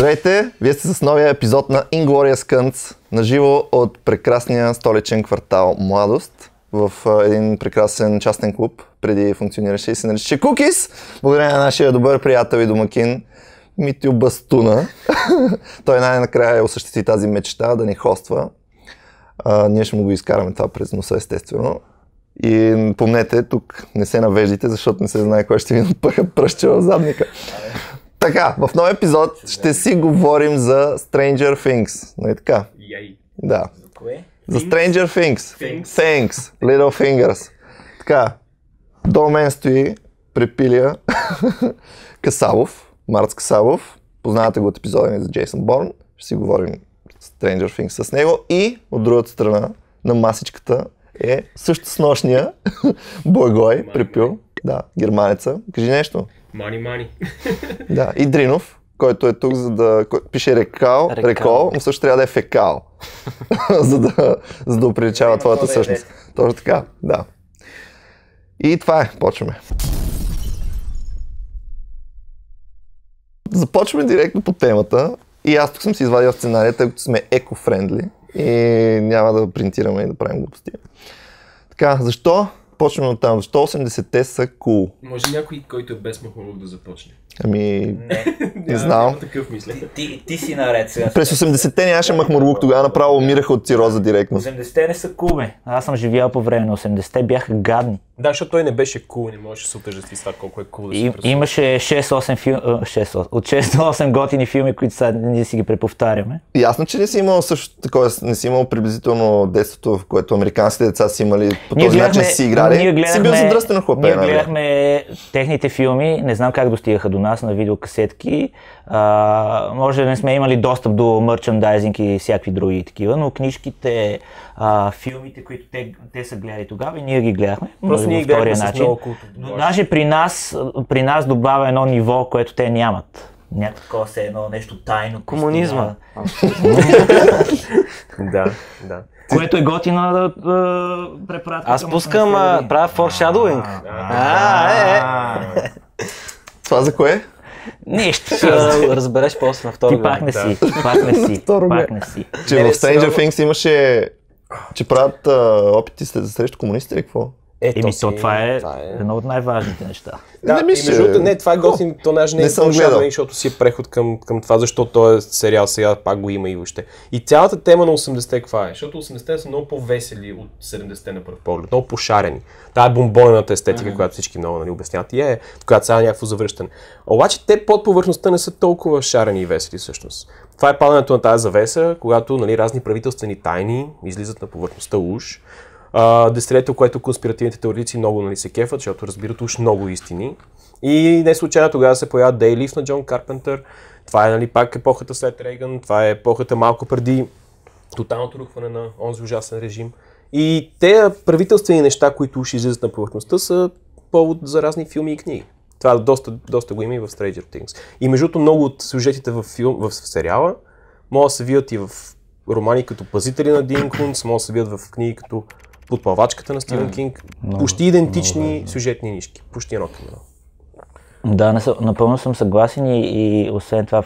Здравейте! Вие сте с новия епизод на Inglourious Cunts, наживо от прекрасния столичен квартал Младост в един прекрасен частен клуб, преди функционираше и се наричаше Кукис. Благодаря на нашия добър приятел и домакин Митю Бастуна. Той най-накрая осъществи тази мечта да ни хоства. А, ние ще му го изкараме това през носа, естествено. И помнете, тук не се навеждите, защото не се знае кой ще ви напъха пръще в задника. Така, в нов епизод ще си говорим за Stranger Things. Нали така? Да. Кое? За Stranger Things. Things. Little Fingers. Така, до мен стои препилия Касалов, Марц Касалов. Познавате го от епизода ни за Джейсън Борн. Ще си говорим Stranger Things с него. И от другата страна на масичката е също с нощния Благой, препил. Да, германеца. Кажи нещо. Мани, мани. Да, и Дринов, който е тук, за да пише рекал, рекол, но също трябва да е фекал, за, да, за да оприличава твоята е същност. Точно така, да. И това е, почваме. Започваме директно по темата. И аз тук съм си извадил сценария, тъй като сме еко-френдли и няма да принтираме и да правим глупости. Така, защо? Почваме от там. Защо 80-те са cool? Може някой, който е без махорук да започне. Ами, Не. не знам. Такъв мисля. Ти, ти, ти си наред сега. През 80-те нямаше махмурлук, тогава направо умираха от цироза директно. 80-те не са кубе. Аз съм живял по време на 80-те, бяха гадни. Да, защото той не беше кул, не можеше да се отъждестви с това колко е кул да И, се имаше 6-8 фил... а, 6-8. от 6 до 8 готини филми, които сега ние си ги преповтаряме. Ясно, че не си имал също такова, не си имал приблизително детството, в което американските деца си имали по този начин си играли. ние си бил задръстен хлапе. Ние нали? гледахме техните филми, не знам как достигаха до нас на видеокасетки. А, може да не сме имали достъп до мерчендайзинг и всякакви други такива, но книжките, а, филмите, които те, те са гледали тогава и ние ги гледахме. Просто ние много култово. Но даже при нас, при нас добавя едно ниво, което те нямат. Някакво се едно нещо тайно. Комунизма. Да, да. Което е готина да, да препратка. Аз пускам, 80-те а, години. правя foreshadowing. А, е, е. Това за кое? Нищо. Ще разбереш после на втори Ти пак не си, пак не си, пак не си. Че в Stranger. Things имаше, че правят опити срещу комунисти или какво? Е, Еми, си- то това е това е- едно от най-важните неща. Да, Не мисля, между не, това е готин, то даже не, Не е съм гледал. защото си е преход към, към това, защото този сериал сега пак го има и въобще. И цялата тема на 80-те каква е? Защото 80-те са много по-весели от 70-те на пръв поглед, много по-шарени. Тая е бомбонената естетика, която всички много нали, обясняват, и е, която сега е някакво завръщане. Обаче те под повърхността не са толкова шарени и весели всъщност. Това е падането на тази завеса, когато нали, разни правителствени тайни излизат на повърхността уж. А, десетилетие, което конспиративните теоретици много нали, се кефат, защото разбират уж много истини. И не случайно тогава се появява Дейлиф на Джон Карпентър. Това е нали, пак епохата след Рейган, това е епохата малко преди тоталното рухване на онзи ужасен режим. И те правителствени неща, които уж излизат на повърхността, са повод за разни филми и книги. Това доста, доста го има и в Stranger Things. И между другото, много от сюжетите в, филм, в сериала могат да се видят и в романи като Пазители на Дин Кунц, могат да се видят в книги като Подплавачката на Стивен Кинг. Почти идентични сюжетни нишки. Почти едно към едно. Да, не напълно съм съгласен и, и освен това,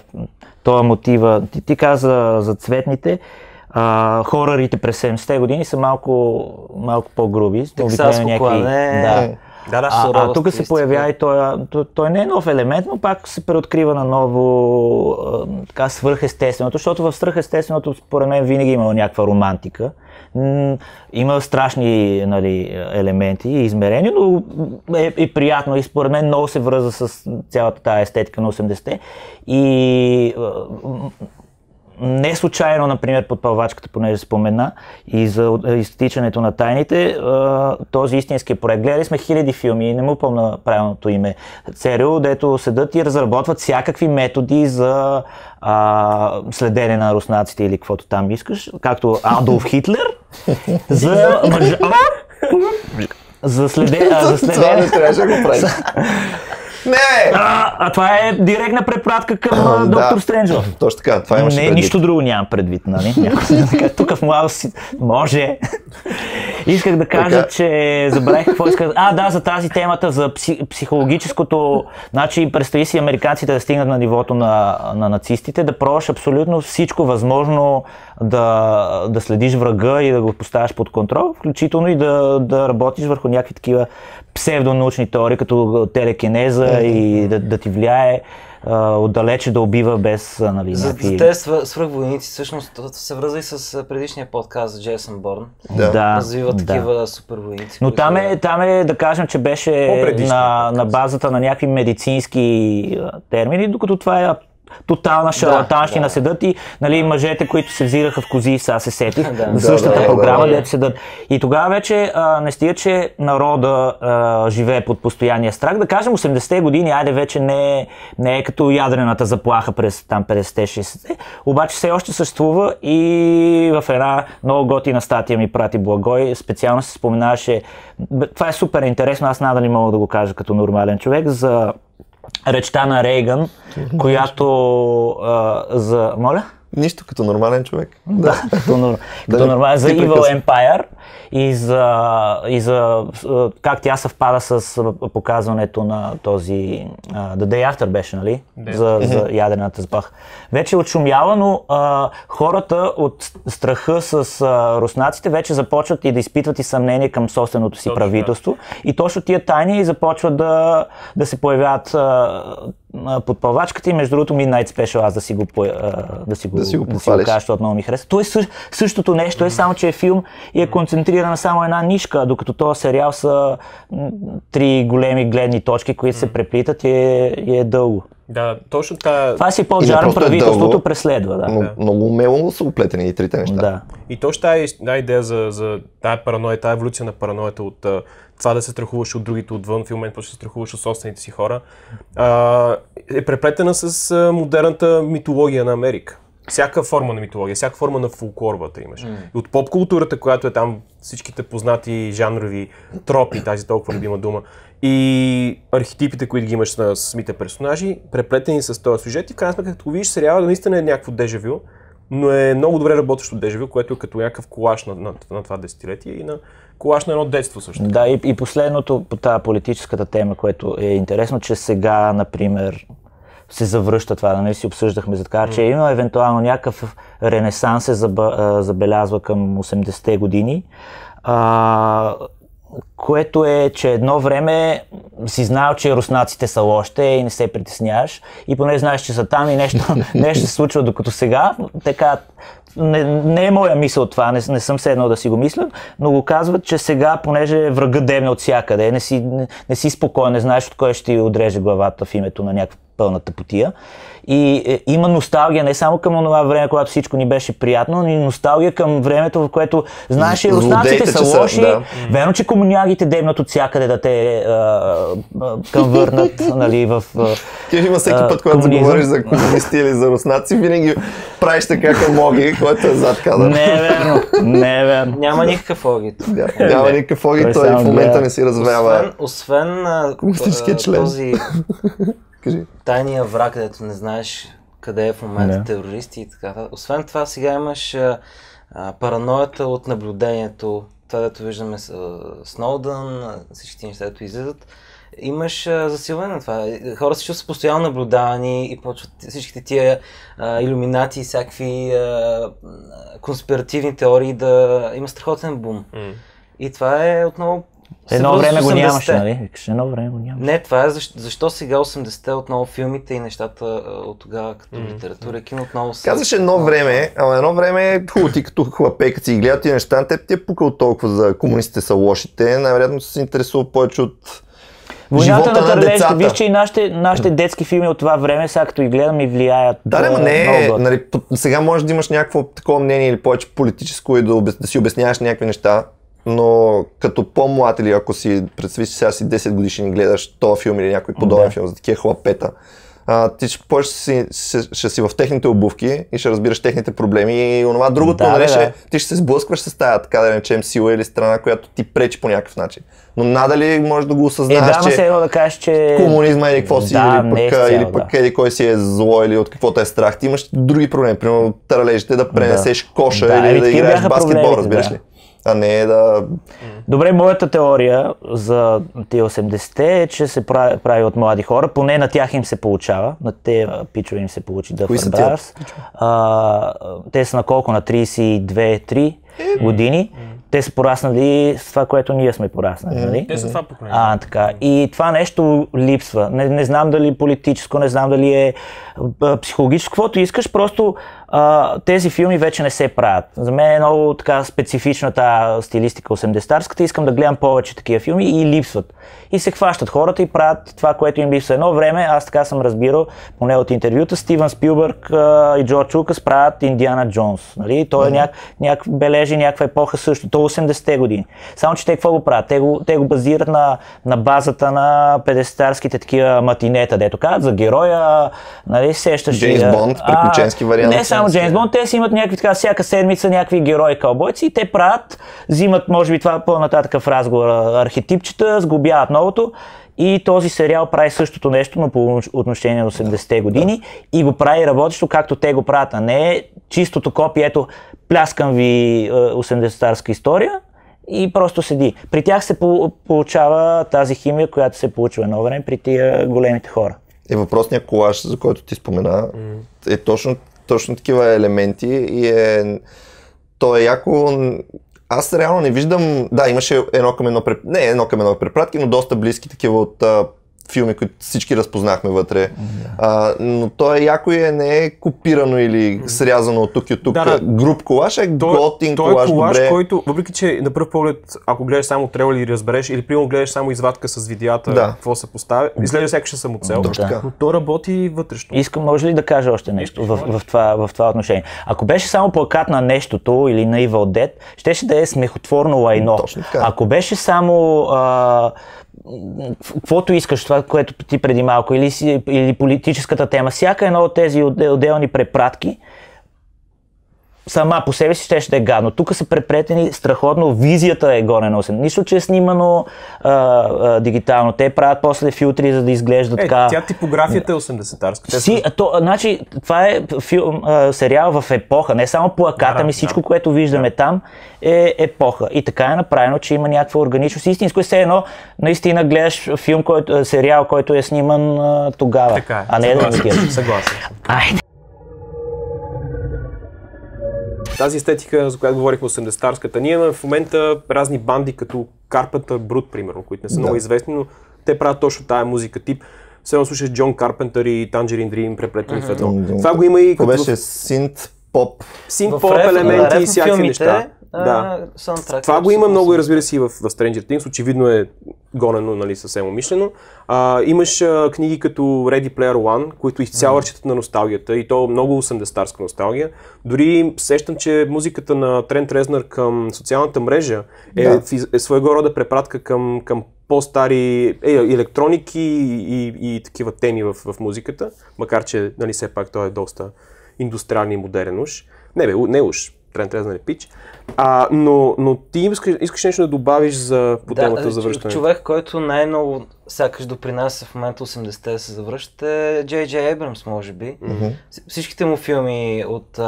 това мотива, ти, ти каза за цветните, а, хорорите през 70-те години са малко, малко по-груби. Тексаско клане. Да. Да, да, А, а тук се появява и той, той, той не е нов елемент, но пак се преоткрива на ново така свръхестественото, защото в свръхестественото според мен винаги е имало някаква романтика. Има страшни нали, елементи и измерения, но е, е приятно и според мен много се връза с цялата тази естетика на 80-те. И не случайно, например, под пълвачката, понеже спомена, и за изтичането на тайните, а, този истински проект. Гледали сме хиляди филми, не му помня правилното име, ЦРУ, дето седат и разработват всякакви методи за а, следене на руснаците или каквото там искаш, както Адолф Хитлер, за мъж... за, следе... а, за следене не трябваше да го правиш. Не! А, а това е директна препратка към а, Да. доктор Стренджов. Точно така, това имаше Не, предвид. нищо друго нямам предвид, нали? Тук в младост си... Може. Исках да кажа, Така. че забравих какво исках. А, да, за тази темата, за пси, психологическото... Значи, представи си американците да стигнат на нивото на, на нацистите, да пробваш абсолютно всичко възможно да, да следиш врага и да го поставяш под контрол, включително и да, да работиш върху някакви такива псевдонаучни теории, като телекинеза и да, да ти влияе а, отдалече да убива без нали, За, някакви... за тези свръх- свръхвойници, всъщност, се връзва и с предишния подкаст за Джейсън Борн. Да. Да, Развива да. такива супервойници. Но там е, там е, да кажем, че беше на, на базата на някакви медицински термини, докато това е тотална шарлатанщина. да. Седат и нали, мъжете, които се взираха в кози, сега се сетих, Да. за същата Да, да, програма, да, да. седат. И тогава вече а, не стига, че народа а, живее под постоянния страх. Да кажем 80-те години, айде вече не е, не е като ядрената заплаха през там 50-те, 60-те, обаче все още съществува и в една много готина статия ми прати Благой, специално се споменаваше, това е супер интересно, аз надали мога да го кажа като нормален човек, за речта на Рейган, която а, за... Моля? Нищо като нормален човек. Да, като, като нормален за Evil. Empire и за, и за как тя съвпада с показването на този а, The Day After беше, нали? За, за ядрената заплаха. Вече е отшумяла, но а, хората от страха с а, руснаците вече започват и да изпитват и съмнение към собственото си Точно, правителство. И точно тия тайни започват да, да се появяват а, а, под палвачката и между другото Midnight Special аз да си го, да си го, Да си го да си го кажа, защото много ми харесва. То е същ, същото нещо, е само, че е филм и е концентрирана само една нишка, докато този сериал са три големи гледни точки, които се преплитат и е, и е дълго. Да, точно тази... Това си не по-джарен просто е правителството дълго, преследва, да. Но, много умело са оплетени и трите неща. да. И точно тази, тази идея за, за тази параноя, тази еволюция на параноята от това да се страхуваш от другите отвън, в един момент почва да се страхуваш от собствените си хора, а, е преплетена с модерната митология на Америка. Всяка форма на митология, всяка форма на фулклорвата имаш. И от поп културата, която е там всичките познати жанрови тропи, тази толкова любима дума, и архетипите, които ги имаш на самите персонажи, преплетени с този сюжет и в крайна сметка, като го видиш сериала, наистина е някакво дежавю, но е много добре работещо дежавю, което е като някакъв колаж на, на, на това десетилетие и на колаж на едно детство също. Да, и, и последното по тази политическата тема, което е интересно, че сега, например, се завръща това, не си обсъждахме за така, че има евентуално някакъв ренесанс се забелязва към 80-те години, а, което е, че едно време си знал, че руснаците са лошите и не се притесняваш. И поне знаеш, че са там и нещо, нещо се случва, докато сега, така, не, не е моя мисъл това, не, не съм седнал да си го мисля, но го казват, че сега, понеже врага дебне от всякъде, не си, не, не си спокоен, не знаеш от кой ще ти отреже главата в името на някаква пълната потия. И е, има носталгия не само към това време, когато всичко ни беше приятно, но и носталгия към времето, в което знаеш, че руснаците са лоши. да. Верно, че комунягите дебнат от всякъде да те а, а, към върнат, нали, в... а, Ти има всеки път, когато комунизъм. заговориш за комунисти или за руснаци, винаги правиш така към Моги, който е зад кадър. Не е верно, не е верно. Няма никакъв огид. Да, Няма никакъв огид, Той той в момента не си развява. Освен, освен а, Комунистическия а, член. този Кажи. тайния враг, където не знаеш къде е в момента Да. терористи и така. Освен това, сега имаш а, а, параноята от наблюдението, това, дето виждаме с а, Сноудън, всички тези неща, които излизат. Имаш а, засилване на това. Хора се чувстват постоянно наблюдавани и почват всичките тия а, иллюминати и всякакви а, конспиративни теории да има страхотен бум. И това е отново... се Едно време го нямаше, 80-те. нали? Викаш, едно време го нямаше. Не, това е защо, защо сега 80-те отново филмите и нещата от тогава като литература и кино отново са... Казваш едно време, ама едно време е хубаво ти като хлапе, като си ги гледат тия неща, теб ти е пукал толкова за комунистите са лошите, най-вероятно се интересува повече от Войната живота на на децата. виж, че и нашите, нашите детски филми от това време, сега като ги гледам и влияят. Да, ма не, нали, сега можеш да имаш някакво такова мнение или повече политическо и да, да си обясняваш някакви неща, но като по-млад или ако си представиш сега си 10 годишен и гледаш този филм или някой подобен Да. филм за такива хлапета, а, ти ще, повече си, ще, ще си в техните обувки и ще разбираш техните проблеми и онова другото, Да, нали, бе, ще, да. ти ще се сблъскваш с тази, така да речем, сила или страна, която ти пречи по някакъв начин. Но надали можеш да го Е, осъзнаеш, да, ма че се едно да кажеш, че... комунизма или какво си, Да, или не пък, изцяло, или пък да. еди кой си е зло, или от какво те е страх. Ти имаш други проблеми, примерно таралежите да пренесеш коша Да, или еми, да играеш баскетбол, разбираш да. ли? А не да... Добре, моята теория за тия 80-те е, че се прави, прави от млади хора, поне на тях им се получава, на те пичове им се получи да Brothers. А, те са на колко? На 32-3 години. Те са пораснали с това, което ние сме пораснали, нали? Те са това поколение. А, така. И това нещо липсва. Не, не знам дали политическо, не знам дали е психологическо, каквото искаш, просто а, тези филми вече не се правят. За мен е много така специфична тази стилистика 80-тарската. Искам да гледам повече такива филми и липсват. И се хващат хората и правят това, което им липсва. Едно време, аз така съм разбирал, поне от интервюта, Стивън Спилбърг а, и Джордж Лукас правят Индиана Джонс. Нали? Той е няк, няк, бележи някаква епоха също. То 80-те години. Само, че те какво го правят? Те го, те го базират на, на базата на 50-тарските такива матинета, дето казват за героя, нали, сещаш Джеймс Бонд, приключенски вариант. Не само Джеймс Бонд, те си имат някакви така всяка седмица някакви герои кълбойци и те правят, взимат, може би това по-нататък в разговора, архетипчета, сглобяват новото. И този сериал прави същото нещо, но по отношение на 80-те години. и го прави работещо както те го правят, а не чистото копие, ето пляскам ви е, 80-тарска история и просто седи. При тях се по- получава тази химия, която се получва едно време при тия големите хора. И въпросният колаж, за който ти спомена, е точно, точно такива елементи и е... То е яко... Аз реално не виждам... Да, имаше едно към едно... преп- Не едно към едно препратки, но доста близки такива от филми, които всички разпознахме вътре. А, но то е яко и е, не е копирано или срязано от тук и от тук. Да, да. Груп колаж е Той, готин той колаж, е колаж, добре. който, въпреки че на пръв поглед, ако гледаш само трейлер или разбереш, или примерно гледаш само извадка с видеята, Да. какво се поставя, изглежда сякаш е самоцел. Така. Но то работи вътрешно. Искам, може ли да кажа още нещо в, в, това, в това отношение? Ако беше само плакат на нещото или на Evil Dead, щеше да е смехотворно лайно. Точно така. Ако беше само а, каквото искаш, това, което ти преди малко, или, или политическата тема, всяка едно от тези отде- отделни препратки, сама по себе си ще, ще е гадно. Тук са препретени страхотно, визията е горе на 8. Нищо, че е снимано а, а, дигитално. Те правят после филтри, за да изглежда Е, така. тя типографията е 80-тарска. Те Си, то, значи, това е филм, а, сериал в епоха, не само плаката, Да, да, ми всичко, да. което виждаме там е епоха. И така е направено, че има някаква органичност. Истинско е все едно, наистина гледаш филм, който, сериал, който е сниман а, тогава, Така е. а не е да имитираш. Съгласен. Айде. Тази естетика, за която говорихме 80-тарската, ние имаме в момента разни банди, като Carpenter Brut, примерно, които не са много известни, но те правят точно тая музика тип. Все едно слушаш Джон Карпентър и Tangerine Dream преплетени в едно. Това го има и като беше синт, поп. синт-поп елементи и всякакви неща. Да. Саундтрак, Това го има много и разбира се и в, в Stranger Things, очевидно е гонено нали, съвсем умишлено. А, имаш а, книги като Ready Player One, които изцяло разчитат на носталгията и то много 80-тарска носталгия. Дори сещам, че музиката на Трент Резнер към социалната мрежа е, Да. е своего рода препратка към, към по-стари е, електроники и, и, и такива теми в, в музиката, макар че нали, все пак той е доста индустриален и модерен уж. Не бе, не уж, Трент Резнер е пич. А, но, но ти искаш, искаш нещо да добавиш за по темата да, за връщане. човек, който най-много сякаш допринася в момента 80-те да се завръщат е Джей Джей Ебрамс, може би. С- Всичките му филми от а,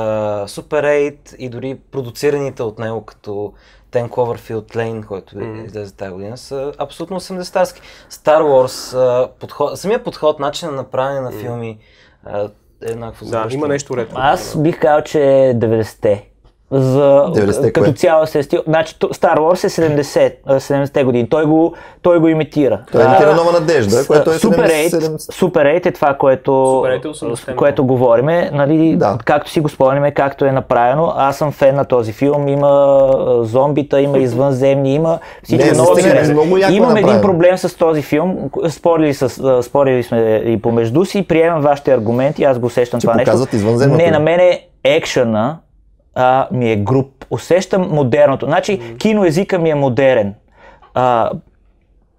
Super 8 и дори продуцираните от него като Ten Cloverfield Lane, който mm. излезе тази година, са абсолютно 80-тарски. Star Wars, а, подход, самия подход, начин на направяне на филми е еднакво Да, завръщане. има нещо ретро. Аз бих казал, че е 90-те. За, 90-те като цяло се стил. Значи Star Wars е 70, а, 70-те години. Той го, той го имитира. Той А, имитира нова надежда, което е Super 70 8, Super 8 е това, което, Super 8 е 80-те което говориме. Нали, Да. Както си го спомняме, както е направено. Аз съм фен на този филм. Има зомбита, има извънземни, има всичко Не, много е много яко Имам един направено. проблем с този филм. Спорили, с, спорили сме и помежду си. Приемам вашите аргументи. Аз го усещам Че това нещо. Не, на мен е екшена а, ми е груп. Усещам модерното. Значи, киноезика ми е модерен. А,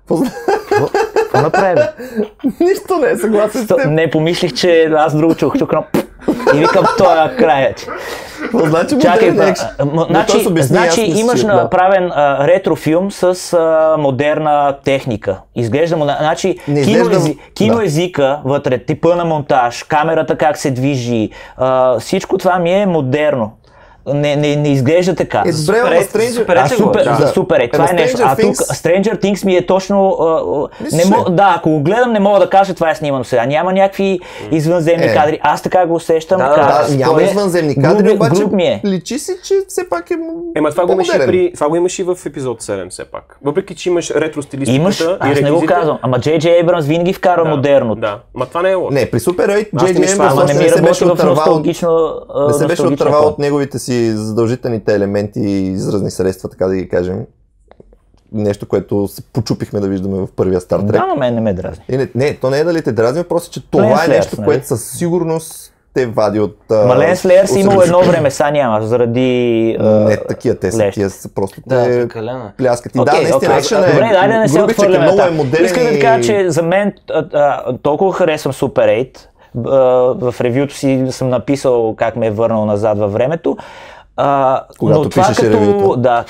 Какво направи? Нищо не е съгласен с теб. Не помислих, че аз друго чух. Едно и викам, той е края. че. Какво значи Чакай, модерен а, екшен? а, м- Но той значи, значи си имаш да. направен а, ретрофилм с а, модерна техника. Изглежда му, значи Не кино, изглежда- ези, кино да. вътре, типа на монтаж, камерата как се движи, а, всичко това ми е модерно. Не, не, не изглежда така. Е, добре, Супер, Stranger... супер. А, Рече супер, го, за да. супер е, това Ема е нещо. А тук Stranger Things ми е точно... А, а, не мог, да, ако го гледам, не мога да кажа това е снимано сега. Няма някакви извънземни Е. кадри. Аз така го усещам. Да, как- Да, няма е- извънземни кадри, груб- обаче груб ми е. личи си, че все пак е Ема това го, имаш и по-модерен. при, това го имаш и в епизод 7 все пак. Въпреки, че имаш ретро стилистиката Имаш, и аз не го реквизита. казвам. Ама Джей Джей Ейбрамс винаги вкара Да, модерното. Да, ма това не е лошо. Не, при Super 8 Аз не J.J. мисля, Abrams ама Ама не не се работи беше в отървал от носталгично. а, не се беше носталгичен отървал план. от неговите си задължителните елементи и изразни средства, така да ги кажем. Нещо, което се почупихме да виждаме в първия Star Trek. Да, на мен не ме дразни. И не, не, то не е дали те дразни, въпросът е, че това Lens е нещо, Layers, нали? което със сигурност те вади от... Ма Ленс Леерс от имало едно време, са няма, заради... а, Не такива, те са, тия са просто Да, те е. пляскат. И да, наистина, окей. екшен е... Добре, айде да не се отхвърляме. много е модерен Искам да кажа, че за мен а, а, толкова харесвам Super 8. А, В ревюто си съм написал как ме е върнал назад във времето. А, Когато но това пишеше като... ревюто. Да.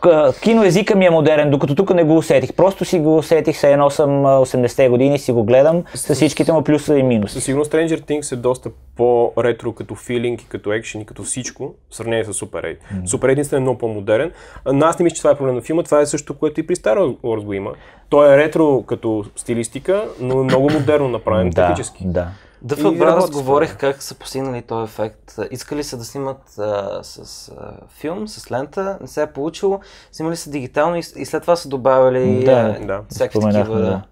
К- Киноезика ми е модерен, докато тук не го усетих. Просто си го усетих, се едно съм а, 80-те години, си го гледам с всичките му плюса и минуси. Със сигурност Stranger Things е доста по-ретро като филинг и като екшен и като всичко, в сравнение с Super 8. Super 8 наистина е много по-модерен. Но аз не мисля, че това е проблем на филма, това е също, което и при Star Wars го има. Той е ретро като стилистика, но много модерно направен Да, технически. да. Дъф И Brothers работи говорих как са постигнали този ефект. Искали са да снимат а, с а, филм, с лента, не се е получило. Снимали са дигитално и, и след това са добавили Да, а, да. всякакви такива. да. Да.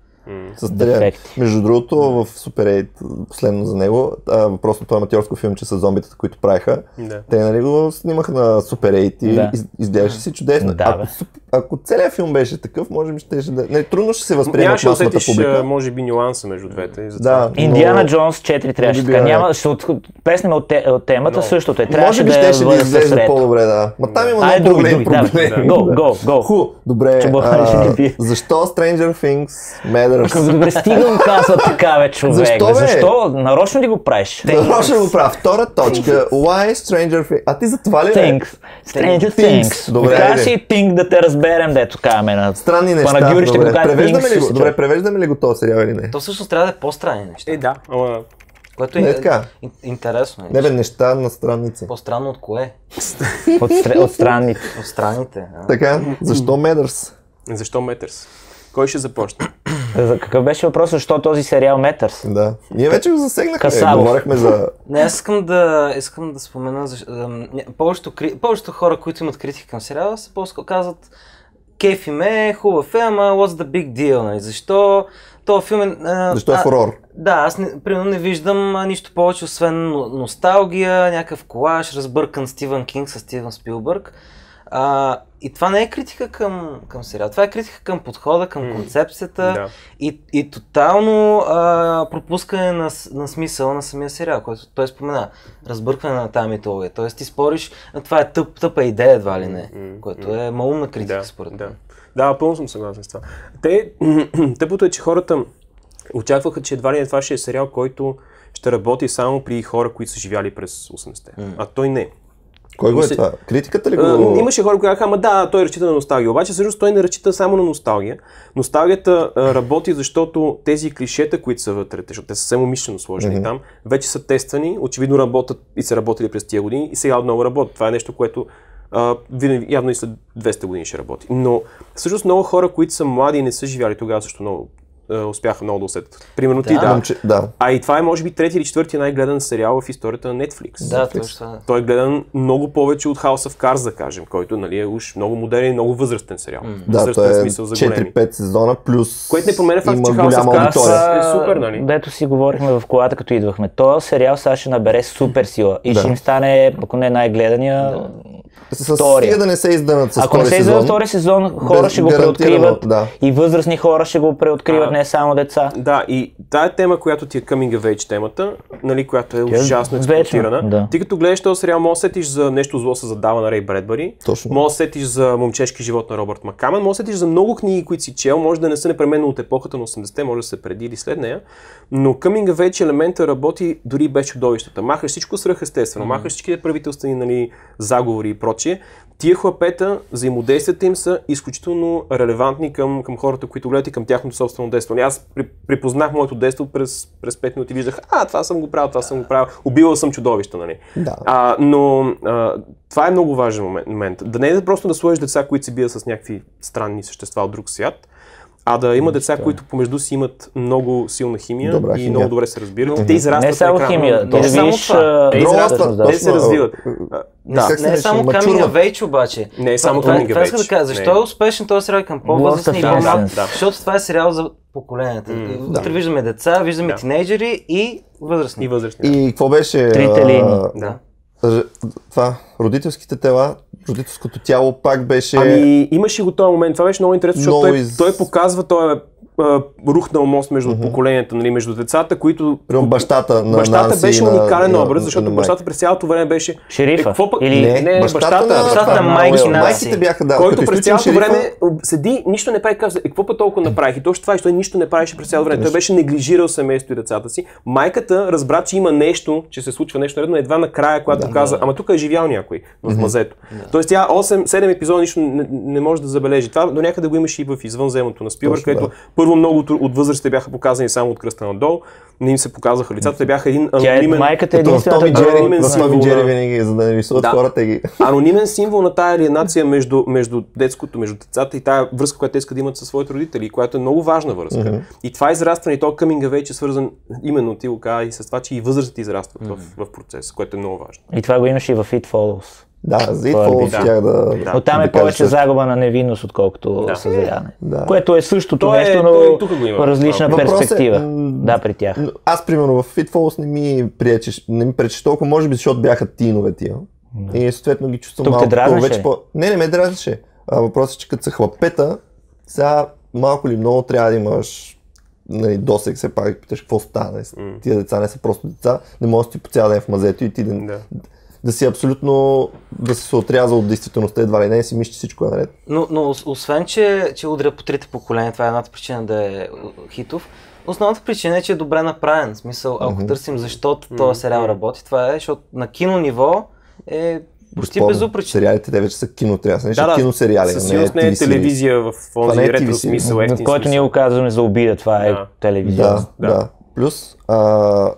С Дефекти. Между другото, в Super 8, последно за него, а, въпросно това аматьорско филмче с зомбитата, които правиха, Да. те нали го снимаха на Super 8 и Да. из, изглеждаше си чудесно. Да, ако, ако целият филм беше такъв, може би ще да... Не, трудно ще се възприеме от масовата усетиш, публика. може би, нюанса между двете. и Да, затова. Индиана но- Джонс 4 трябваше така. Няма, ще от, плеснем от, те, от темата, Но. същото е. Трябваше Може би да щеше да изглежда по-добре, да. Ма там има много давай. проблеми. Go, go, go. Ху, добре. А, ще защо Stranger Things matters? Добре, стигам казва така, бе, човек. Защо, бе? Защо? Нарочно ли го правиш? Нарочно го правя. Втора точка. Why Stranger Things? А ти за това ли? бе? Things. Stranger Things. Добре, айде. си Think да те разберем, дето казваме на... Странни неща. Панагюри ще го Добре, превеждаме ли го? Добре, превеждаме ли го този сериал или не? То всъщност трябва да е по-странни неща. Е, да, Което Не е е така. ин- интересно. Е. Не бе, неща на страници. По-странно от кое? От, стр- от странните. От страните. А? Така, защо Медърс? защо Метърс? Кой ще започне? За какъв беше въпрос? Защо този сериал Метърс? Да. Ние вече го засегнахме. Касабов. Говорихме за... Не, аз искам да, искам да спомена, защ... ам, не, повечето, повечето хора, които имат критика към сериала, се по казват кефи ме, хубав е, ама what's the big deal, нали? Защо този филм е... а, Защо е фурор? Да, аз не, примерно не виждам а, нищо повече, освен но- носталгия, някакъв колаж, разбъркан Стивън Кинг с Стивън Спилбърг. А, и това не е критика към, към сериал, това е критика към подхода, към концепцията Да. и, и тотално а, пропускане на, на смисъл на самия сериал, който той спомена. Разбъркване на тази митология. Тоест ти спориш, това е тъп, тъпа идея едва ли не, което е малумна критика Да, според да. мен. Да, пълно съм съгласен с това. Те, тъпото е, че хората очакваха, че едва ли не това ще е сериал, който ще работи само при хора, които са живяли през 80-те. А той не. Кой го е Мисля- това? Критиката ли А, го... Имаше хора, които казаха, ама да, той разчита на носталгия. Обаче всъщност той не разчита само на носталгия. Носталгията а, работи, защото тези клишета, които са вътре, защото те са съвсем умишлено сложени Мгм. там, вече са тествани, очевидно работят и са работили през тия години и сега отново работят. Това е нещо, което а, явно и след 200 години ще работи. Но всъщност много хора, които са млади и не са живяли тогава, също много а, успяха много да усетят. Примерно ти, Да. да. Момче- Да. А и това е може би трети или четвърти най-гледан сериал в историята на Netflix. Да, точно. това. Той е гледан много повече от House of Cards, да кажем, който нали, е уж много модерен и много възрастен сериал. Да, възрастен той е смисъл за големи. 4-5 сезона плюс Което не променя факта, че House of Cards аудитория. е супер, нали? Дето си говорихме в колата, като идвахме. Този сериал сега ще набере супер сила и Да. ще им стане, ако не най-гледания, с втория. стига да не се издънат с Ако втори не се издава втори сезон, хора без- ще го преоткриват да. и възрастни хора ще го преоткриват, А. не само деца. Да, и тая тема, която ти е Coming of Age темата, нали, която е ужасно вечна, експлуатирана. да. Ти като гледаш този сериал, може да сетиш за нещо зло се задава на Рей Бредбари. Точно. Може да сетиш за момчешки живот на Робърт Макаман. Може да сетиш за много книги, които си чел. Може да не са непременно от епохата на 80-те, може да са преди или след нея. Но Coming of Age елемента работи дори без чудовищата. Махаш всичко свръхестествено, махаш всичките правителствени нали, заговори и прочие. Тия хлапета, взаимодействията им са изключително релевантни към, към хората, които гледат и към тяхното собствено детство. Нали, Аз при, припознах моето детство през, през 5 минути и виждах, а, това съм го правил, това съм го правил, убивал съм чудовища, нали? Да. А, но а, това е много важен момент, момент. Да не е просто да сложиш деца, които се бият с някакви странни същества от друг свят, а да има деца, които помежду си имат много силна химия Добра и химия. много добре се разбират. Те израстват Не само химия, да само видиш... това. Те Израстват, те се развиват. Да, не е само. Камия Вейч обаче. Не е само Coming of това да кажа. Защо Не. е успешен този сериал към по-възрастни. Защото това е сериал за поколенията. Вътре виждаме деца, виждаме Да. тинейджери и възрастни. и възрастни. И какво беше? Трите линии. Това, родителските тела, родителското тяло пак беше... Ами, имаше го този момент. Това беше много интересно, защото той, из- той показва този а, рухнал мост между поколенията, нали, между децата, които... Примерно бащата на Бащата Нанси беше уникален на- образ, защото на бащата през цялото време беше... Шерифа? Е, какво пък- Или- Не, не, бащата, бащата, на- бащата на майки на Майките бяха, да. който през цялото шерифа, време седи, нищо не прави, казва, е, какво път толкова направих? И точно това, и той нищо не правеше през цялото време. Той беше неглижирал семейството и децата си. Майката разбра, че има нещо, че се случва нещо редно, едва накрая, когато каза, ама тук е живял някой в мазето. Тоест тя 8-7 епизода нищо не, не може да забележи. Това до някъде го имаше и в извънземното на Спилбърг, Точно, където да. Първо много от- възрастите бяха показани само от кръста надолу, не им се показаха лицата, те бяха един Тя е анонимен, майката е в единствената, Томи Джери, в Томи символ Джери на- винаги, за да не рисуват Да. хората ги... анонимен символ на тая алиенация между, между детското, между децата и тая връзка, която те искат да имат със своите родители, и която е много важна връзка. Mm-hmm. И това израстване, и то coming вече е свързан именно ти го каза и с това, че и възрастите израстват mm-hmm. в, в процеса, което е много важно. И това го имаше и в It Follows. Да, за Това е би- Follows тях да... Да. Но там да е повече загуба на невинност, отколкото Да. съзряване. Да. Което е същото То е- нещо, и но тук го има. различна Въпросът е, перспектива. м, Да, при тях. Аз, примерно, в Fit Falls не ми пречеш, не ми пречеш толкова, може би, защото бяха тинове тия. И съответно ги чувствам Тук те малко дразнеше повече ли? по... Не, не ме дразнеше. А, въпросът е, че като са хлапета, сега малко ли много трябва да имаш нали, досег все пак и питаш какво стана. Тия деца не са просто деца, не можеш да си по цял ден в мазето и ти да, Да. Да си абсолютно да си се отрязал от действителността едва ли не и си мислиш, че всичко е наред. Но, но ос- освен, че, че удря по трите поколения, това е едната причина да е uh, хитов, основната причина е, че е добре направен. В смисъл, ако търсим защо този сериал работи, това е, защото на кино ниво е почти безупречен. Сериалите те вече са кино, трябва да се Да, наричат да, киносериали. със сигурност не е TV series. телевизия в онзи не е ретро смисъл, На ефтин който ние го казваме за обида, това е Да. телевизия. Да, Да. да. Плюс, а,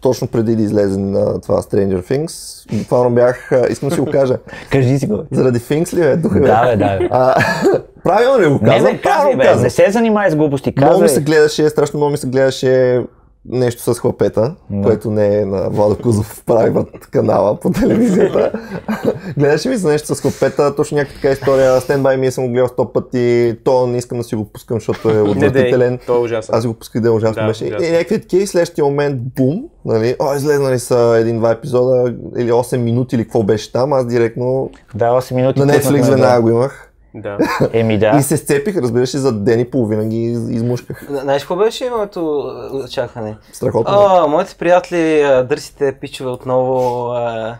точно преди да излезе на това Stranger Things, буквално бях, искам да си го кажа, Кажи си го. заради Things ли бе, духа бе? Да, бе, да, бе. А, правилно ли го Не, казвам? бе, казвай, Правилно бе, не се занимай с глупости, Много ми се казвай. гледаше, страшно много ми се гледаше нещо с хлапета, което не е на Владо Кузов правят канала по телевизията. Гледаше ми се нещо с хлапета, точно някаква така история. By Me съм го гледал сто пъти, то не искам да си го пускам, защото е отвратителен. той е ужасен. Аз го пусках да е ужасно Да, беше. ужасно. И някакви такива и следващия момент, бум, нали, о, излезнали са един-два епизода или 8 минути или какво беше там, аз директно Да, 8 минути. на Netflix веднага да. го имах. Да. Еми да. И се сцепих, разбираш ли, за ден и половина ги из- измушках. Знаеш какво беше моето а, очакване? Страхотно. О, моите приятели, дърсите пичове отново а,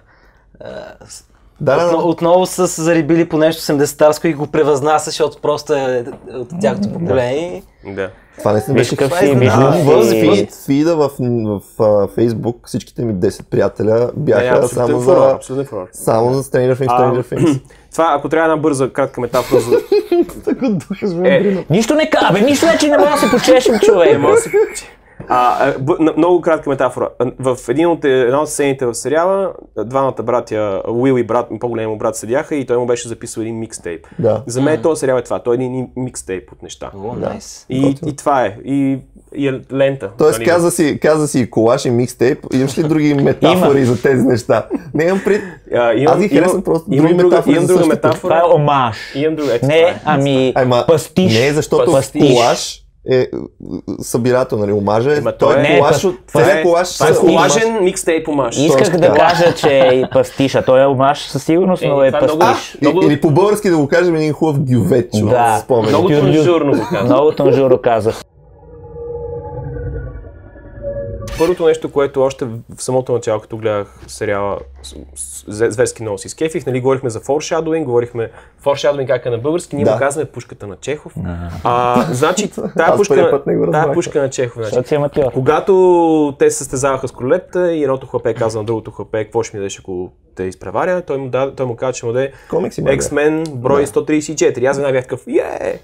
а, Да, да, Отно, да. отново са се зарибили по нещо 70-тарско и го превъзнася, защото просто е от тяхното поколение. да. Това не се беше какъв го в фида в, в, в Фейсбук, всичките ми 10 приятеля бяха абсолютен само фурор, за, само за Stranger Things, Stranger Things. Това, ако трябва една бърза, кратка метафора за... Така духаш Е, Нищо не ка, бе, нищо не, че не мога да се почешем, човек. Не може да се а, много кратка метафора. В един от, една от сцените в сериала, двамата братя, Уил и брат, по-големия брат седяха и той му беше записал един микстейп. Да. За мен този сериал е това. Той е един микстейп от неща. О, найс. И, и това е. И, и е лента. Тоест, Нали? каза си, каза си колаж и микстейп, имаш ли други метафори за тези неща? Не имам пред... А, имам, Аз ги харесвам просто. Имам Други друга, метафори имам за друга метафора. Това е омаж. Имам друга. Не, е. ами Ама, пастиш. не, защото пастиш. колаж е събирател, нали, омажа е, той е е- колаж, от това целият е- колаж Това е колажен микстейп омаж. Исках да кажа, че е пастиша. Той е омаш със сигурност, Е, но е е много- пастиш. Или по-български да го кажем един хубав гювет, човек. Да. спомен. Много тонжурно го казва. Много тънжуро казах. Първото нещо, което още в самото начало, като гледах сериала Зверски много си скефих, нали, говорихме за foreshadowing, говорихме foreshadowing как е на български, ние Да. му казваме пушката на Чехов. А, значи, тая пушка, тая пушка на Чехов, значи. Когато те се състезаваха с кролета и едното хлапе каза на другото хлапе, какво ще ми дадеш, ако те изпреваря, той му, да, той му каза, че му даде Комикси, бе. X-Men брой 134. Аз веднага бях такъв, е,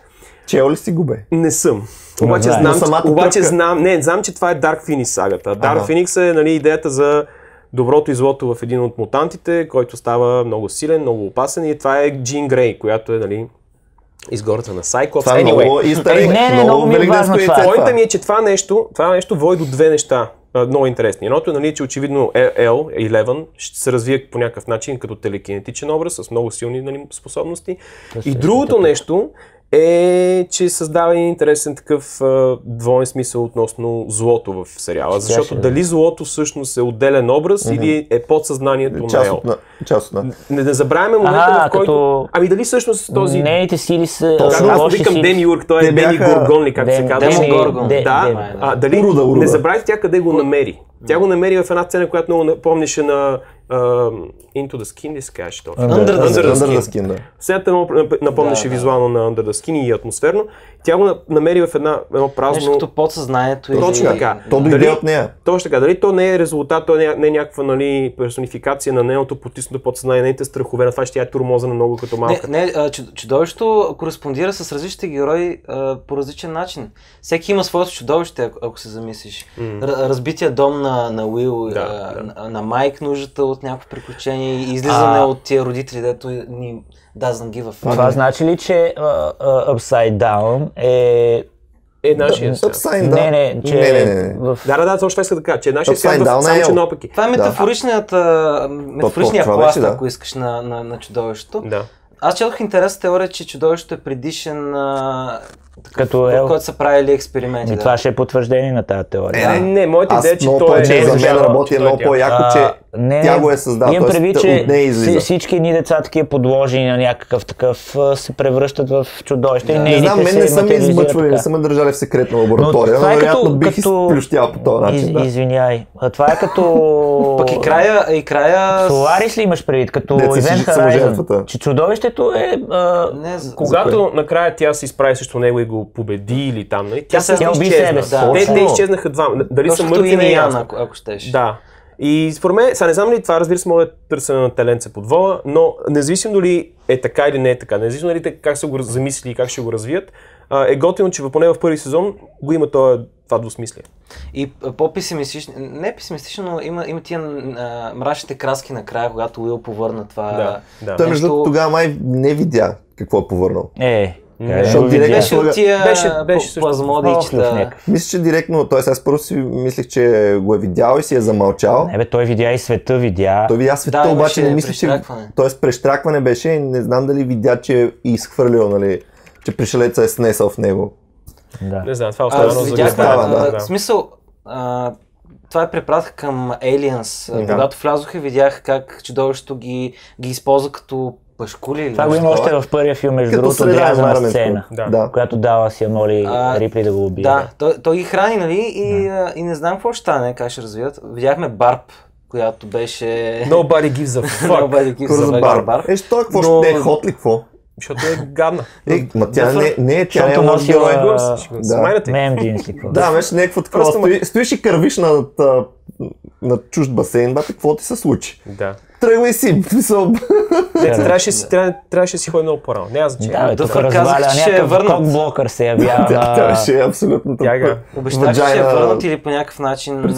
Чел ли си го бе? не съм. Обаче, знаеш. знам, самата обаче тръпка- знам, не, знам, че това е Dark Phoenix сагата. Dark Ага. Phoenix е нали, идеята за доброто и злото в един от мутантите, който става много силен, много опасен и това е Джин Грей, която е нали, изгората на Cyclops. Това е много истерик, Не, не, много ми е важно това. Поинта ми е, че това нещо, това нещо води до две неща. Много интересни. Едното е, нали, че очевидно L11 ще се развие по някакъв начин като телекинетичен образ с много силни нали, способности. И другото нещо е, че създава един интересен такъв а, двоен смисъл относно злото в сериала. Защото дали злото всъщност е отделен образ или е подсъзнанието на Част Ел. от, на, част от на. Не, не забравяме момента, Ага, в който... като- Ами дали всъщност този... Нейните сили са Как, аз викам. Деми Юрк, той е Деми бяха- Горгон ли, как се казва? Деми- Горгон. Да, а, дали Уруда, уруда. не забравяйте тя къде го намери. Тя го намери в една сцена, която много напомняше на а, Into the Skin, ли се казваше то? Under the Under the Under the Skin. Да. Много нап- напомняше Да, да. визуално на Under the Skin и атмосферно. Тя го на- намери в една, едно Нещо празно... като подсъзнанието или... Точно така. То дойде Дали- от нея. Точно така, дали то не е резултат, то не е, не е някаква нали, персонификация на нейното потиснато подсъзнание, нейните страхове, на това ще тя е турмоза на много като Не, малка. не, чуд- чудовището кореспондира с различните герои а, по различен начин. Всеки има своето чудовище, ако, ако се замислиш. Р- разбития дом на, на Уил, Да, а, да. На, на Майк, нуждата от някакво приключение и излизане А. от тия родители, дето ни doesn't give a fuck. Това значи ли, че а, а, Upside Down е... Е, нашия свят. Upside Не, down. не, че не, не, не, в... Да, да, да, точно това иска да кажа, че нашия свят, е само че Ел. наопаки. Това е метафоричният, а, метафоричният пласт, да. ако искаш, на, на, на чудовището. Да. Аз четох интересна теория, че чудовището е предишен, а, Като в Ел. който са правили експерименти. И да. това ще е потвърждение на тази теория. Е, Не, не, моята Аз идея е, че той е... Не, за мен работи е много по-яко, че не, тя не, го е създала. Имам предвид, че всички ни деца, такива подложени на някакъв такъв, се превръщат в чудовище. и Не нейните знам, мен не са материализират измъчвали, не са ме държали в секретна лаборатория, но, това е вероятно като- бих като- изплющял по този начин. Из, да. извиняй. А това е като... Пък и края, и края... Соларис ли имаш предвид? Като Event. Horizon. Че чудовището е... А, Не, за- Когато накрая тя се изправи срещу него и го победи или там, нали? Тя, се- се тя уби изчезна. себе си. Да. Те, те изчезнаха два. Дали са Точно мъртви, и не е ясно. ако, ако щеш. Да. И според мен, сега не знам ли това, разбира се, мога да търсене на таленце под вола, но независимо дали е така или не е така, независимо дали как са го замислили и как ще го развият, а, е готино, че поне в първи сезон го има това, това двусмислие. И по-песимистично, не песимистично, но има, има тия а, мрачните краски накрая, когато Уил повърна това. Да, да. Той между нещо- тогава май не видя какво е повърнал. е, къде Защото директно? Беше от тия Беше- беше някакъв. Мисля, че директно, т.е. аз първо си мислех, че го е видял и си е замълчал. Не бе, той видя и света, видя. Той видя света, Да, обаче не мисля, че... Тоест прещракване беше и не знам дали видя, че е изхвърлил, нали, че пришелеца е снесъл в него. Да. Не знам, това е А, оставено за да, а, в смисъл, а, това е препратка към Aliens. Да. Когато влязоха, видях как чудовището ги, ги използва като пашкули или Това го има още в първия филм, между другото, environment. сцена, Да. Да. която дава си я моли А, Рипли да го убие. Да, той, той ги храни, нали? И, а, и не знам какво ще стане, как ще развият. Видяхме Барб, която беше... Nobody gives a fuck, Nobody gives a за fuck бар. Барб. Е, що, какво Но- ще е хот ли, какво? Защото е гадна. Е, ма тя не, не е, тя не е носила- Ще го да. Мем джинс ли какво? Да, беше някакво такова. Стои, стоиш и кървиш над, над чужд басейн, бате, какво ти се случи? Да. Тръгвай си, смисъл. Не, трябваше, си- трябва- трябваше да си ходи много по-рано. Няма значение. Да, тук разваля че ще я някакъв върнат. кокблокър се явява. На- беше абсолютно Тяга. Обещах, че ще върнат или по някакъв начин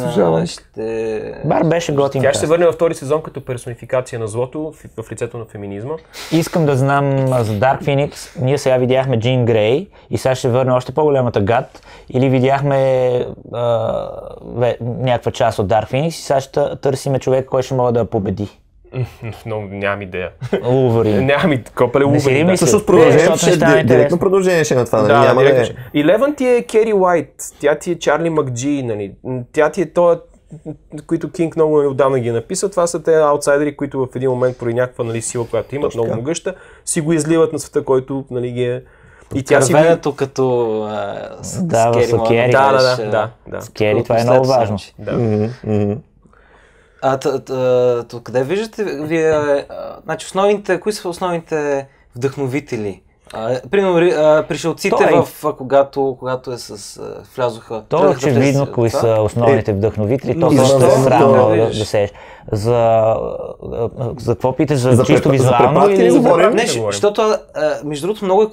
ще... Бар беше готин. Тя ще се върне във втори сезон като персонификация на злото в, лицето на феминизма. Искам да знам за Dark Phoenix. Ние сега видяхме Джин Грей и сега ще върне още по-голямата гад. Или видяхме а, някаква част от Dark Phoenix и сега ще търсиме човек, който ще може да я победи. Но нямам идея. Улварин. Нямам и копеле Не си ли Улварин. да. мислиш? Всъщност Не, продължение защото ще е директно продължение ще е на това, нали? Да, Няма директно да е. ще. Илевън ти е Кери Уайт, тя ти е Чарли Макджи, нали? Тя ти е той, които Кинг много отдавна ги е написал. Това са те аутсайдери, които в един момент поради някаква нали, сила, която имат, Точно много могъща, си го изливат на света, който нали, ги е... И тя си го... Като а, с, Да, с Кери Кери. Да, да, да, да, да. Кери, това е много важно. да. Мгм. А, т- т- т- къде виждате вие, а, значи основните, кои са основните вдъхновители? А, примерно, а, пришелците Той- в, а, когато, когато е с, а, влязоха. То е очевидно кои това. са основните вдъхновители. То защо? е Да, да, виж. да сееш. За, за какво питаш? За, За чисто препа- за визуално препратки ли или за... Да защото, между другото, много е,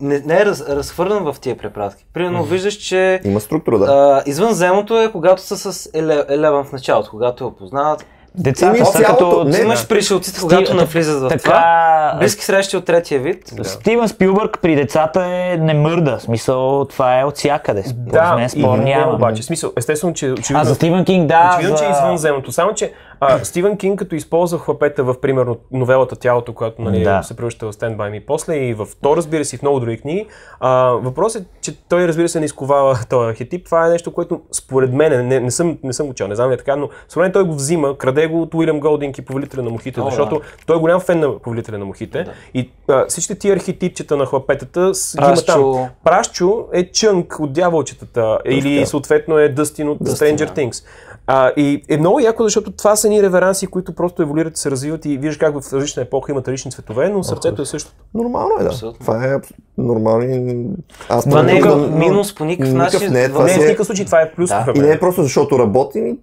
не, не е раз, разхвърлен в тия препратки. Примерно, виждаш, че Има структура, да. а, извънземното е когато са с Еле- Елеван в началото, когато я опознават. Децата Еми, са цялото- като... не, Имаш пришелците, когато навлизат в така- това. Близки срещи от третия вид. Стивън Спилбърг при децата е не мърда. Смисъл, това е от всякъде. Според Да, мен и спор не, няма. обаче. Смисъл, естествено, че очевидно... А за Стивън Кинг, да. Очевидно, че е за... извънземното. Само, че а, Стивен Кинг, като използва хлапета в, примерно, новелата Тялото, която нали, Да. се превръща в Stand By Me после и в то, разбира се, и в много други книги, а, въпросът е, че той, разбира се, не изковава този архетип. Това е нещо, което според мен, не, не, съм, не съм го чел, не знам ли е така, но според мен той го взима, краде го от Уилям Голдинг и Повелителя на мухите, О, защото той е голям фен на Повелителя на мухите. И а, всички тия архетипчета на хлапетата с- ги има там. Прашчо е Чънк от дяволчетата или съответно е Дъстин от Stranger да. Things. А, и е много яко, защото това са ни реверанси, които просто еволюират, се развиват и виждаш как в различна епоха имат различни цветове, но сърцето е същото. Нормално е, да. Абсолютно. Това е нормални... Аз Това не е минус по никакъв начин. не е, това Не, в е- никакъв случай това е плюс. Да. в И не е просто защото работим. и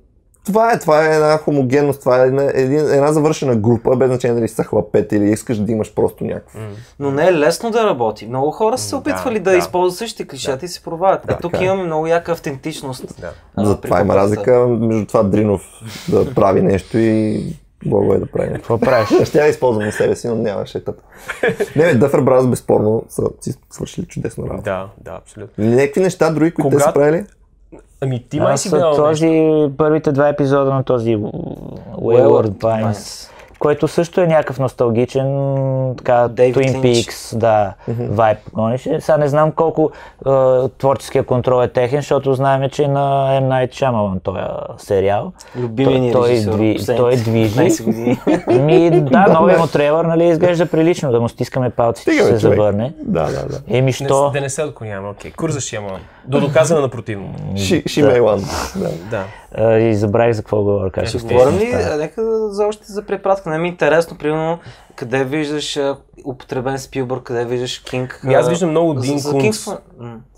Това е, това е една хомогенност, това е една, един, една завършена група, без значение дали са хлапет или искаш да имаш просто някакъв. Но не е лесно да работи. Много хора са се опитвали да, да. използват същите клишета и се провалят. Да, е, тук е. имаме много яка автентичност. Да. а, За това има разлика между това Дринов да прави нещо и Бого е да прави. Какво правиш? Ще я използвам на себе си, но нямаше тъп. Не, бе, Дъфър Бразс безспорно са си свършили чудесно работа. Да, да, абсолютно. Някакви неща, други, които те Кога- са правили? Ами ти май си гледал нещо. този, първите два епизода на този Wayward Pines, който също е някакъв носталгичен, така, Дейвид Twin. Peaks, да, вайб гонеше. Сега не знам колко е, творческия контрол е техен, защото знаем, че на M. Night Shyamalan този сериал. Любимия ни той, дви, последните той движи. 15 години. Ми, да, новия му трейлър, нали, изглежда прилично, да му стискаме палците, че се завърне. Да, да, да. Еми, Не, що? да не се отклоняваме, окей. Курза ще имам. До доказване на противно. Ши, Шимейлан. Да. И забравих за какво говоря. Как Ще говорим ли, нека за още за препратка. Не ми е интересно, примерно, къде виждаш употребен Спилбърг, къде виждаш Кинг. Ами аз виждам много Дин Кунц.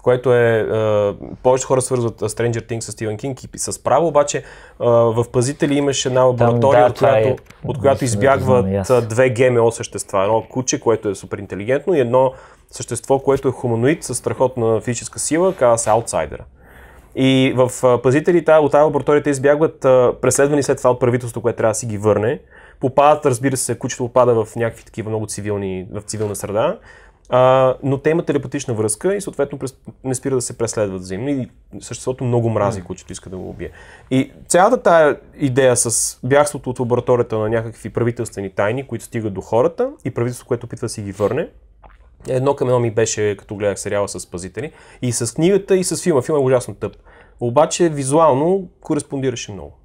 Което е... А, повече хора свързват Stranger Things с Стивен Кинг и с право, обаче а, в Пазители имаше една лаборатория, да, от, която, е- от която избягват две ГМО същества. Едно куче, което е супер интелигентно и едно същество, което е хуманоид с страхотна физическа сила, казва се аутсайдера. И в пазители от тази лаборатория те избягват преследвани след това от правителството, което трябва да си ги върне. Попадат, разбира се, кучето попада в някакви такива много цивилни, в цивилна среда. А, но те имат телепатична връзка и съответно не спира да се преследват взаимно и съществото много мрази, кучето иска да го убие. И цялата тая идея с бягството от лабораторията на някакви правителствени тайни, които стигат до хората и правителството, което опитва да си ги върне, Едно към едно ми беше, като гледах сериала с пазители. И с книгата, и с филма. Филма е ужасно тъп. Обаче визуално кореспондираше много.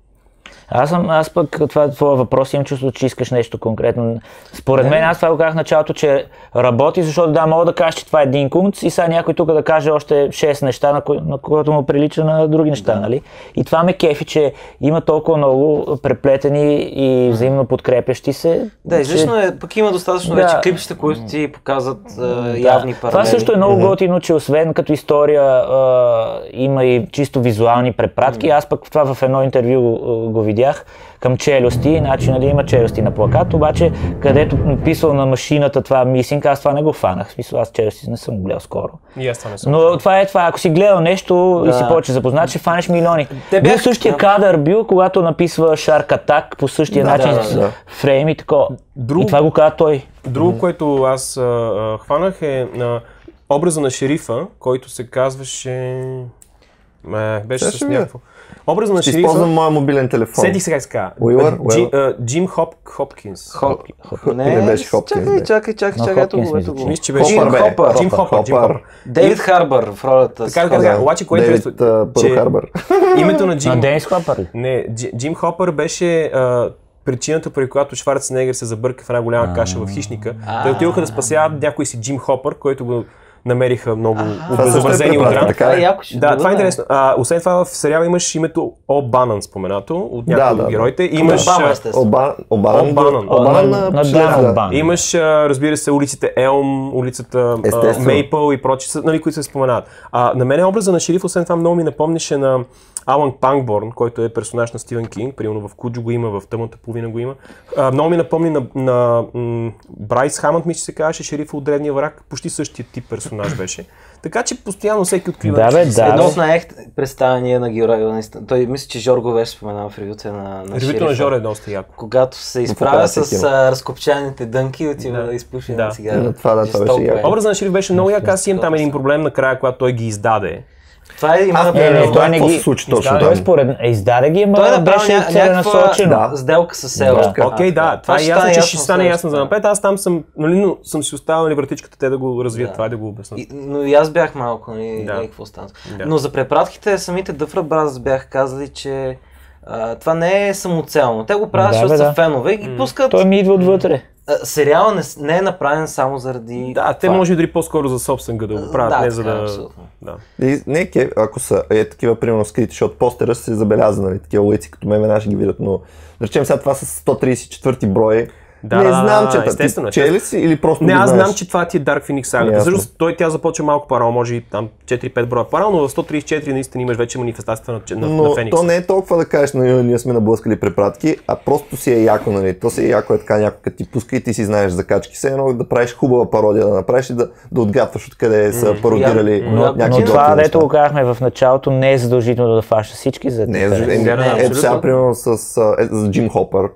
Аз съм, аз пък, това е твоя въпрос, имам чувство, че искаш нещо конкретно. Според мен, аз това го казах в началото, че работи, защото да, мога да кажа, че това е един кунц и сега някой тук да каже още 6 неща, на, кои, на което му прилича на други неща, нали? И това ме кефи, че има толкова много преплетени и взаимно подкрепящи се. Да, че- излишно е, пък има достатъчно Да. вече клипчета, които ти показват а, явни паралели. Това също е много готино, че освен като история а, има и чисто визуални препратки. Аз пък това в едно интервю го, го видях към челюсти, значи нали, има челюсти на плакат, обаче където писал на машината това мисинг, аз това не го фанах. В смисъл, аз челюсти не съм гледал скоро. И аз това не съм. Но това е това, ако си гледал нещо и си Да. повече запознат, ще фанеш милиони. Те Бил бях- същия да. кадър бил, когато написва Shark Attack по същия Да, начин да, с да. фрейм и такова. Друг- И това го каза той. Друго, което аз а, а, хванах е на образа на шерифа, който се казваше... Ме, беше Сега с някакво. Образа на Ще използвам моя мобилен телефон. Седих сега така. Уилър, Джим, Хоп, Хопкинс. Хоп, хоп, Не беше Хопкинс, Чакай, чакай, чакай, чакай, ето го, ето го. Мисля, че беше... Джим Хопър. Хопър. Джим Хопър, Хопър. Хопър. Дейвид Харбър в ролята. Така, така, Хопър. така. Обаче, кое е Дейвид интересно, Харбър. името на На Джим... Денис Хопър ли? Не, Дж- Джим Хопър беше причината, при която Шварценегер се забърка в една голяма каша в хищника. Те отидоха да спасяват някой си Джим Хопър, който го намериха много обезобразени от препратка, ран. така е е. Да, това е интересно. А, освен това в сериала имаш името О Банан споменато от някои Да, от героите. Имаш, Обанан. Обанан. Обанан. Имаш, разбира се, улиците Елм, улицата. Мейпъл и прочи, нали, които се споменават. А, на мен образа на шериф, освен това, много ми напомняше на Алан Пангборн, който е персонаж на Стивен Кинг, примерно в Куджо го има, в Тъмната половина го има. А, много ми напомни на, на м- Брайс Хамънд, мисля, че се казваше, шерифа от Древния враг, почти същия тип персонаж беше. Така че постоянно всеки открива. Да, бе, да. Едно най-ех представяния на героя, наистина. Той мисля, че Жорго беше споменал в ревюта на, на Ревюто на Жора е доста яко. Когато се изправя с а, разкопчаните дънки, отива Да. да изпуши Да. една цигара. Да, това да, това беше Жестоко яко. е. Образа на шериф беше много як, аз имам там един проблем накрая, когато той ги издаде. Това е има Аз не, не, той това не какво ги- се случи точно издаде. Той там. според е, издаде ги, Той е ама направил беше ня- целенасочено. Да. сделка с село. Да. Окей, да, това е ще ясно, стане че ще стане ясно за да. напред. Аз там съм, нали, но съм си оставил нали, вратичката те да го развият Да. това и да го обяснят. И, но и аз бях малко, нали, Да. да. какво стана. Да. Но за препратките, самите Дъфра Бразърс бяха казали, че а, това не е самоцелно. Те го правят, Да, защото са да. фенове и ги пускат. Той ми идва отвътре. Сериала не, не е направен само заради. Да, те това. може и дори по-скоро за собствен гъд да го правят, Да, не за да... абсолютно. Да. И, не, ке, ако са е, такива, примерно, скрити, защото постера се забеляза, нали, такива улици, като мен веднага ще ги видят, но да речем сега това с 134 брой. Да, не знам, да, че естествено, ти чели си или просто Не, аз знам, че това ти е Dark Phoenix сагата. Всъщност той тя започва малко по-рано, може и там 4-5 броя по-рано, но в 134 наистина имаш вече манифестацията на, на, Но на Феникс. то не е толкова да кажеш, нали, ние сме наблъскали препратки, а просто си е яко, нали. То си е яко е така някой като ти пуска и ти си знаеш закачки. Все едно да правиш хубава пародия, да направиш и да, да отгатваш откъде са пародирали но някакви Но това, дето го казахме в началото, не е задължително да фаща всички за Не, е, е, Да, да, е, ето сега, примерно с е, Джим Хопър.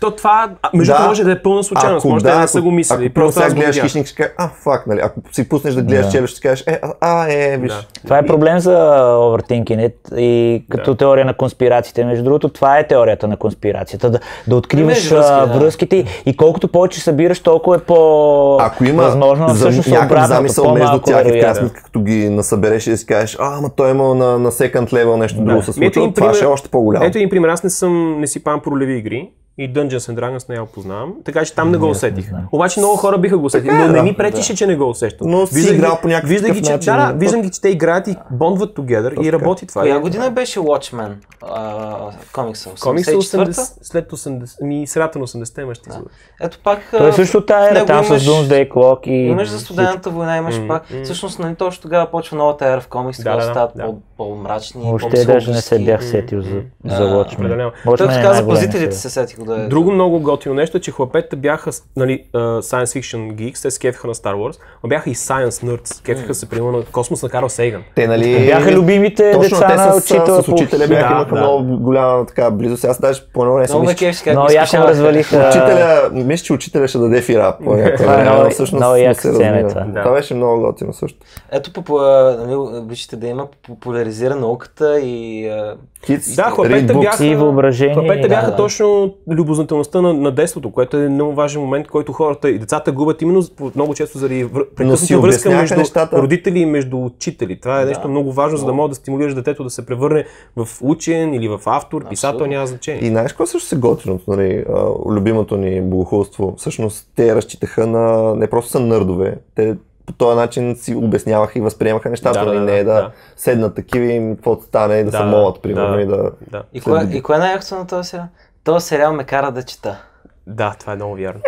То това, между Да. да, може да е пълна случайност, може да, не са го мислили. Ако просто сега гледаш хищник, ще кажеш, а, фак, нали, ако си пуснеш да гледаш Да. челюст, ще кажеш, е, а, е, виж. Да. Това е проблем за overthinking и като теория на конспирациите. Между другото, това е теорията на конспирацията. Да, да откриваш връзки, да. връзките и колкото повече събираш, толкова е по Ако има възможно, а за, всъщност е някакъв замисъл между тях и сметка, като ги насъбереш и да си кажеш, а, ама той е имал на, на second level нещо друго се случва, това ще е още по-голямо. Ето един пример, аз не съм, не си пам про леви игри и Dungeons and Dragons не я познавам, така че там не го усетих. Обаче много хора биха го усетили, е, но не да. ми пречеше, че не го усещам. Но си Виждах ги- играл по някакъв виждах ги, че, начин. Да, да, виждам ги, че те играят и бондват together и работи това. Коя година беше Watchmen? Комикса? Комикс е 84-та? 80, след 80, ми средата на 80-те ма ще излъжа. Ето пак. Той а, също тая ера, там с имаш- Doomsday Clock и... Имаш за студената война, имаш пак. Всъщност, нали, точно тогава почва новата ера в комикс, Да, да, да, да. По-мрачни, Въобще даже не се бях сетил за, за Watchmen. Той е така за пазителите се сетих да е. Друго много готино нещо е, че хлапетата бяха нали, а, science fiction geeks, те се кефиха на Star Wars, но бяха и science nerds, кефиха се примерно на космос на Карл Сейган. Те, нали, Бяха любимите Точно, деца те на с, учител. с учителя бяха, Да, имаха да. много голяма така близост. Аз даже по едно време ме мисля, Но яко изкушаваха. развалиха... Учителя, мисля, че учителя ще даде фира по някакво Това е време, много- е това. Да. Беше много готино също. Ето, нали, обичате да има популяризира науката и Kids, Да, books. бяха, И въображение, хлапетата да, бяха да. точно любознателността на, на детството, което е много важен момент, който хората и децата губят именно много често заради прекъсната връзка между нещата. родители и между учители. Това е нещо много важно, за да можеш да стимулираш детето да се превърне в учен или в автор, писател, няма значение. И знаеш какво също се готиното, нали, любимото ни богохулство? Всъщност те разчитаха на, не просто са нърдове, те по този начин си обясняваха и възприемаха нещата, Да, да, нали, да, не е да, да. седнат такива и им каквото стане и да, Да, се молят, примерно, да, и да... Да. И години. и кое е най-якото на този сериал? Този сериал ме кара да чета. Да, това е много вярно.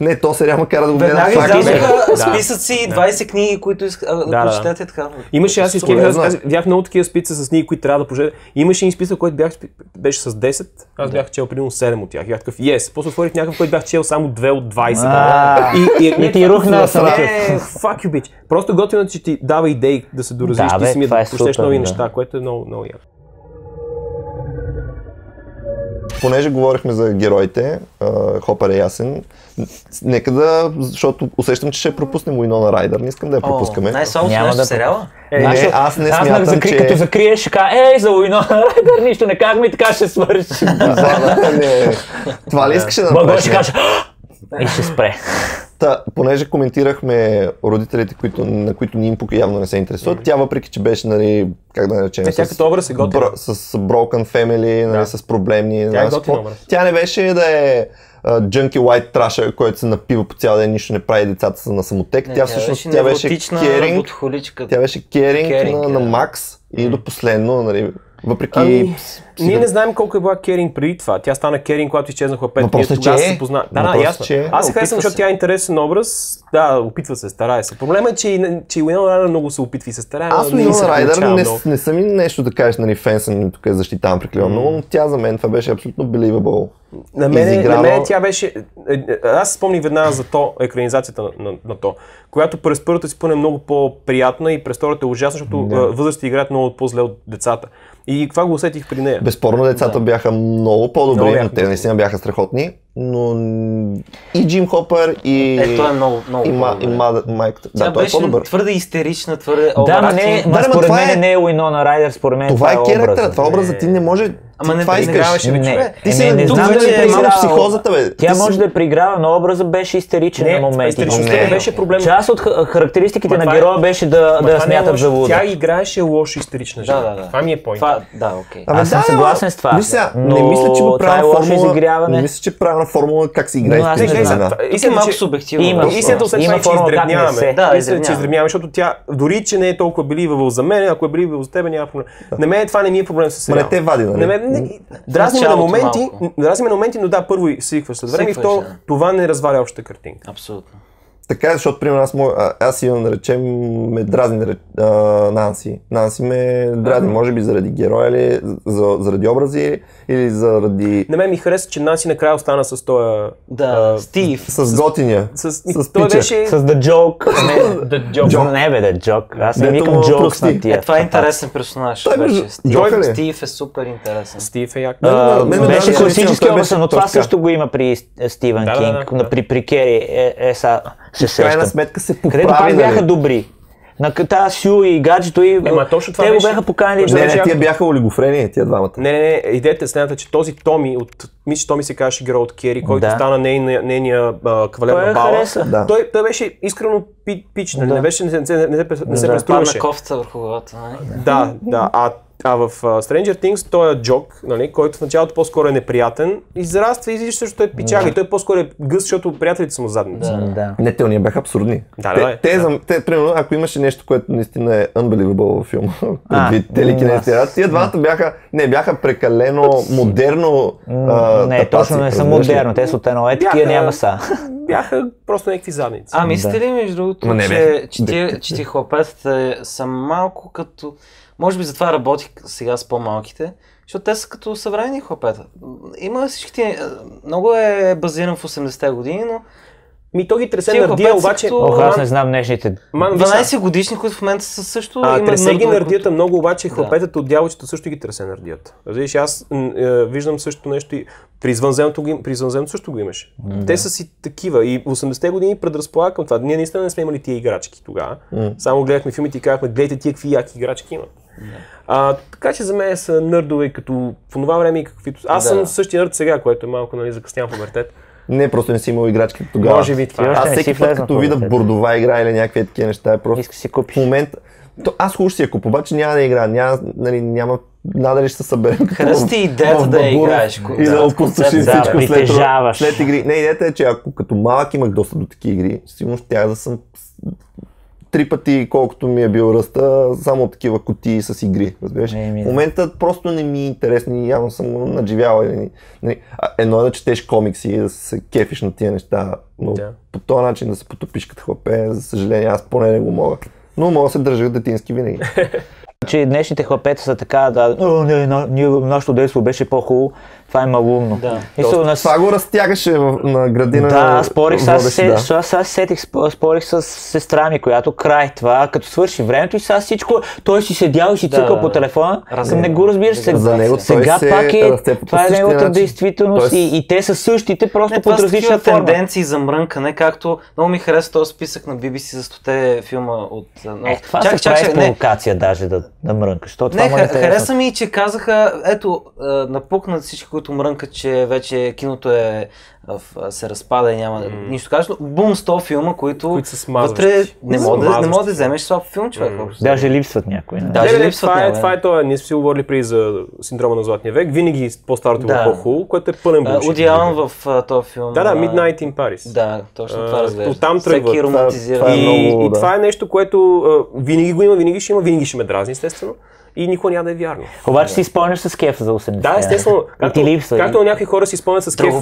Не, то сериал ме кара да го гледам. Веднага излязоха Да. списъци, 20 книги, които иска, а, да, да. прочетете така. Имаше, аз е. аз видях много такива спица с книги, които трябва да прочета. Имаше един списък, който бях, беше с 10, аз бях чел примерно 7 от тях. И бях такъв, yes. После отворих някакъв, който бях чел само 2 от 20. А, и, и, и ти рухна не, самата. fuck you, bitch. Просто готино, че ти дава идеи да се доразвиш, Да, ти бе, самият това да е прочетеш нови да. неща, което е много, много яко. Понеже говорихме за героите, Хопър е ясен, нека да, защото усещам, че ще пропуснем Уинона Райдър, не искам да я пропускаме. Най-солото Няма да- сериала? Е, не, аз не аз смятам, закри, че... като закриеш, ще кажа, ей, за Уинона Райдър нищо не казваме и така ще свърши. Не. Това ли искаше да Бъгой направиш? ще каже, «А!» и ще спре. Та, понеже коментирахме родителите, които, на които ни им пука явно не се интересуват, тя въпреки, че беше, нали, как да наречем, Не, тя като образ е готина. бро, с broken family, нали, Да. с проблемни. Тя е какво. образ. Тя не беше да е джънки white траша, който се напива по цял ден, нищо не прави децата са на самотек. Не, тя всъщност тя беше керинг, тя беше керинг, Керинг, на, на да. Макс и до последно, нали, въпреки... Ами, си- ние не знаем колко е била Керинг преди това. Тя стана Керинг, когато изчезнаха пет. Въпросът Ние е, тогава че се е. позна... Да, да, е, ясно. че е. Аз се харесвам, защото тя е интересен образ. Да, опитва се, старае се. Проблемът е, че, и- че Уинона Райдър много се опитва и се старае. Аз Райдър получава не, не съм и нещо да кажеш, нали, фен съм, тук я защитавам прекалено много, но тя за мен това беше абсолютно believable. На мен, изиграно. на мен тя беше... е, е, Аз спомних веднага за то, екранизацията на, на, на то, която през първата си пълне е много по-приятна и през втората е ужасна, защото да. възрастите играят много по-зле от децата. И това го усетих при нея. Безспорно децата бяха много по-добри, Много но бяха те наистина бяха страхотни, но и Джим Хопър и... Е, той е много, много и, ма, и. Ма, Майк. Тя Да, той е беше по-добър. твърде истерична, твърде Да, ма не, Да, ма ма според това мен е- не е Уинона Райдер, според мен Това е образът. керактера, това е образът. Ти не може... Ама не- това не играваше човек? Ти е, си не, тук знам дали е малко психозата, бе. Тя може да е преиграва, но образът беше истеричен Не, на моменти. Не. беше проблем. Част от ха- характеристиките на това е- героя беше да, да това е смятат за луда. Тя играеше лошо истерична жена. Да, да, да. Това ми е поинт. Това, да, окей. Аз съм да, съгласен ама- с това, не мисля, че това е правилна лошо формула... Не мисля, че правилна формула как се играе аз не знам. е Истина, малко субективно. Има. Истината освен Има това, е, че формула как не издребняваме. се. Да, Истината, че издребняваме. защото тя, дори че не е толкова believable за мен, ако е believable за теб, няма проблем. На мен това не ми е проблем с Ма сериала. не те вади, нали? Не, дразни ме на моменти, дразни на моменти, но да, първо и свикваш след време и второ, това не разваля общата картинка. Абсолютно. Така е, защото примерно аз, мога, а, аз имам, да речем, ме дразни а, Нанси. Нанси ме дразни, може би заради героя или за, заради образи или заради... На мен ми хареса, че Наси накрая остана с този... Да, а, Стив. С готиния. С, с той пича. беше... С The Joke. Не, The Joke. Не бе, The Joke. Аз не викам прости. на тия. Е, това е интересен персонаж. Той между- Стив? Стив е супер интересен. Стив е як. А, мен ме беше класически той образ, беше но това също го има при С- Стивен Кинг, при, при Кери. Е, е, са, се В крайна сметка се Където поправи, пак бяха нали? добри. На тази Сю и гаджето и Ема, точно това те го беше- бяха поканили. Да- Не, Значи, не, тия бяха олигофрени, тия двамата. Не, не, не, идеята е следната, че този Томи от, мисля, че Томи се казваше герой от Кери, който Да. стана нейния, нейния а, кавалер Той на бала. Да. Той, той беше искрено пи, пич, нали, Да. не, беше, не, се- не, се- не, се- не се Да. преструваше. Падна кофта върху главата, нали? Да, да. А, а в uh, Stranger Things той е Джок, нали, който в началото по-скоро е неприятен, израства и излиза също той е пичага и той по-скоро е гъс, защото приятелите са му задници. Да. Да. Не, те уния бяха абсурдни. Да, те, да, те, да. за- те, примерно, ако имаше нещо, което наистина е unbelievable във филма, предвид телекинезите, м, тия двамата бяха, не, бяха прекалено модерно а, Не, тапаци, точно не са модерно. Те са от едно. Е, такива няма са. Бяха просто някакви задници. А, мислите ли, между другото, че, че, че тия хлапетата са малко като... Може би затова работих сега с по-малките, защото те са като съвременни хлапета. Има всички тия... Много е базиран в 80-те години, но Ми то ги тресе нардия, обаче... като- Ох, аз не знам днешните. Ман, виж сега, 12 годишни, които в момента са също... А, имат тресе ги нардията много, обаче Да. хлапетата от дяволчета също ги тресе нардията. Разбираш, аз е, виждам също нещо и при извънземното, при извънземното също го имаше. Те са си такива и в 80-те години предразполага към това. Ние наистина не сме имали тия играчки тогава. Само гледахме филмите и казахме, гледайте тия какви яки играчки имат. А, така че за мен са нърдове като в това време и каквито. Аз Да. съм същия нърд сега, което е малко нали, закъснял пубертет. Не, просто не си имал играчки тогава. Може би това е. Аз не всеки път, като в видя бордова игра или някакви такива неща, е просто Иска си купиш. в момента... То, аз хубаво ще си я купа, обаче няма да игра, няма, нали, няма, надали ще се съберем. като Хареса ти в- идеята да играеш, И да, да от опустошим концепт, да, всичко след, притежаваш. след игри. Не, идеята е, че ако като малък имах доста до такива игри, сигурно ще да съм три пъти колкото ми е бил ръста, само такива кутии с игри, разбираш? Не, В момента просто не ми е интересно и явно съм го надживял. Нали, а, едно е да четеш комикси и да се кефиш на тия неща, но Да. по този начин да се потопиш като хлапе, за съжаление аз поне не го мога. Но мога да се държа детински винаги. че днешните хлапета са така, да, нашето детство беше по-хубаво. Това е малумно. Да. Мисъл, на... Това го разтягаше в- на градина. Да, спорих с, аз, водещ, се, да. сетих, сп- спорих с сестра ми, която край това, като свърши времето и сега всичко, той си седял и си Да, цъкал да, по телефона, Раз- съм не го разбираш сега. За него сега се пак е, това е неговата начин. действителност Тоест- и, и те са същите, просто под различна форма. тенденции за мрънкане, както много ми хареса този списък на BBC за 100 филма от... а, Е, това чак, се чак, прави провокация даже да, да мрънкаш. Това Не, е хареса ми, че казаха, ето, напукнат всички, които мрънкат, че вече киното е се разпада и няма нищо да кажеш, но бум 100 филма, които, Които са смазващи. вътре не мога да, не мога да вземеш слаб филм, човек. Общо. Даже липсват някои. нали? Да. Даже не, не, липсват това, е, това е това. Ние сме си говорили преди за синдрома на Златния век. Винаги по-старото Да. да. по-хубаво, което е пълен А, булшит. Уди Алън в а, този филм. Да, да, Midnight in Paris. Да, точно това разглежда. оттам тръгва. Всеки Това- романтизира. това е И, много, и да. това е нещо, което а, винаги го има, винаги ще има, винаги ще ме дразни, естествено. И никога няма да е вярно. Обаче си спомняш с кеф за 80. Да, естествено. Както, ти липсва. както на някои хора си спомнят с кеф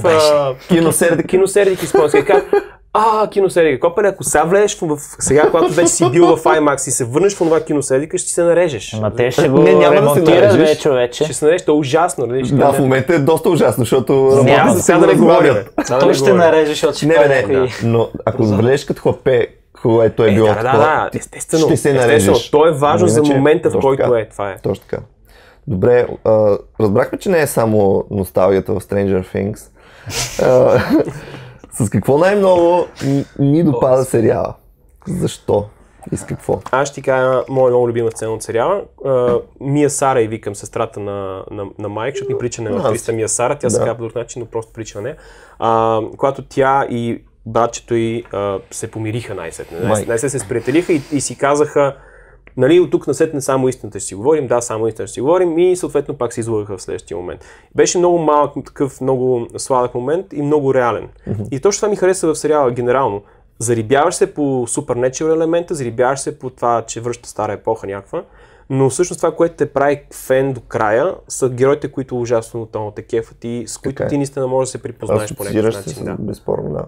киносердик, киносердик и спомнят. А, киносердик. Копеле, ако сега влезеш в, сега, когато вече си бил в IMAX и се върнеш в това киносердика, ще се нарежеш. Ама те ще го Не, няма да се ремонтират нарежеш. вече, вече. Ще се нарежеш, то е ужасно. Нали? Ще Да, в момента е доста ужасно, защото Няма, работата сега се да не да Той не ще говорим. нареже, защото ще Не, не, не, но ако влезеш като хлапе, което е било да, да, да, естествено. ще се естествено. То е важно Но за иначе, момента, в който така. е. Това е. Точно така. Добре, а, разбрахме, че не е само носталгията в Stranger Things. А, с какво най-много ни- допада сериала? Защо? И с какво? Аз ще ти кажа моя много любима сцена от сериала. А, Мия Сара и викам сестрата на, на, на Майк, защото ни прилича на актриста Мия Сара. Тя се Да. казва по друг начин, но просто прилича на нея. А, когато тя и братчето й а, се помириха най-сетне. Най-. Най-сетне се сприятелиха и, и си казаха Нали, от тук насетне само истината ще си говорим, да, само истината ще си говорим и съответно пак се излъгаха в следващия момент. Беше много малък, такъв много сладък момент и много реален. И точно това ми хареса в сериала генерално. Зарибяваш се по supernatural елемента, зарибяваш се по това, че връща стара епоха някаква, но всъщност това, което те прави фен до края, са героите, които ужасно много те кефат и с които Така е. ти наистина можеш да се припознаеш по някакъв се начин. Да. Безспорно, да.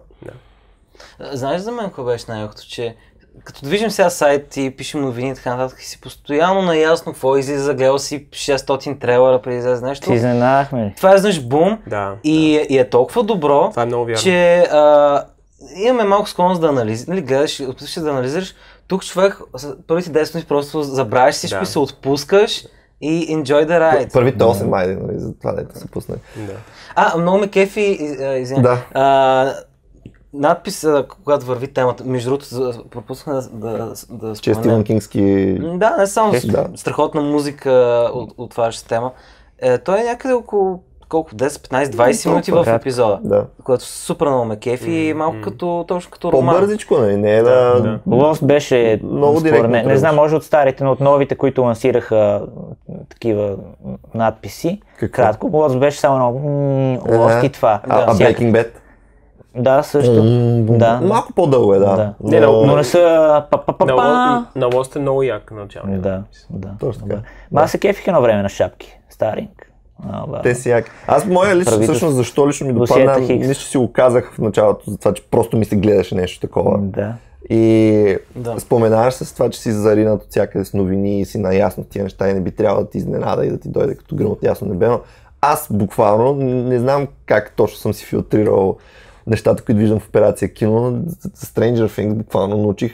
Знаеш за мен какво беше най-якото, че като движим сега сайт и пишем новини и така нататък, и си постоянно наясно какво излиза, гледал си 600 трейлера преди да излезе нещо. Ти изненадахме? Това е, знаеш, бум Да, и, и е толкова добро, Това е много вярно. че а, имаме малко склонност да анализираш, нали, гледаш, опитваш да анализираш. Тук човек, първите 10 минути просто забравяш всичко Да. и се отпускаш и enjoy the ride. Първите 8 майде, нали, за това дете се пусне. Да. А, много ме кефи, из- а, извиня. Да. А, надпис, когато върви темата, между другото, пропуснах да, да, да Че е. Стивен Кингски... Да, не само с- Да. страхотна музика от, отваряща тема. Е, той е някъде около колко, 10, 15, 20 минути в епизода, Да. което супер много ме кефи и малко като, точно като роман. По-бързичко, нали? Не е да... да. Беше, Много според директно мен, не знам, може от старите, но от новите, които лансираха такива надписи, Какво? кратко, Lost беше само едно м, Lost Е, и това. А, а Breaking Bad? Да, също. Да. Малко по-дълго е, да. Да. Не, но- Но не са На, на Lost е много як начало. Да, да. Точно така. Ма аз се кефих едно време на шапки. Старинг. А, ба. Те си яки. Аз моя лично, Правителство. всъщност, защо лично ми допадна, мисля, че си го казах в началото, за това, че просто ми се гледаше нещо такова. Да. И Да. споменаваш се с това, че си заринат от всякъде с новини и си наясно тия неща и не би трябвало да ти изненада и да ти дойде като гръм от ясно небе, но аз буквално не знам как точно съм си филтрирал нещата, които виждам в операция кино, Stranger Things буквално научих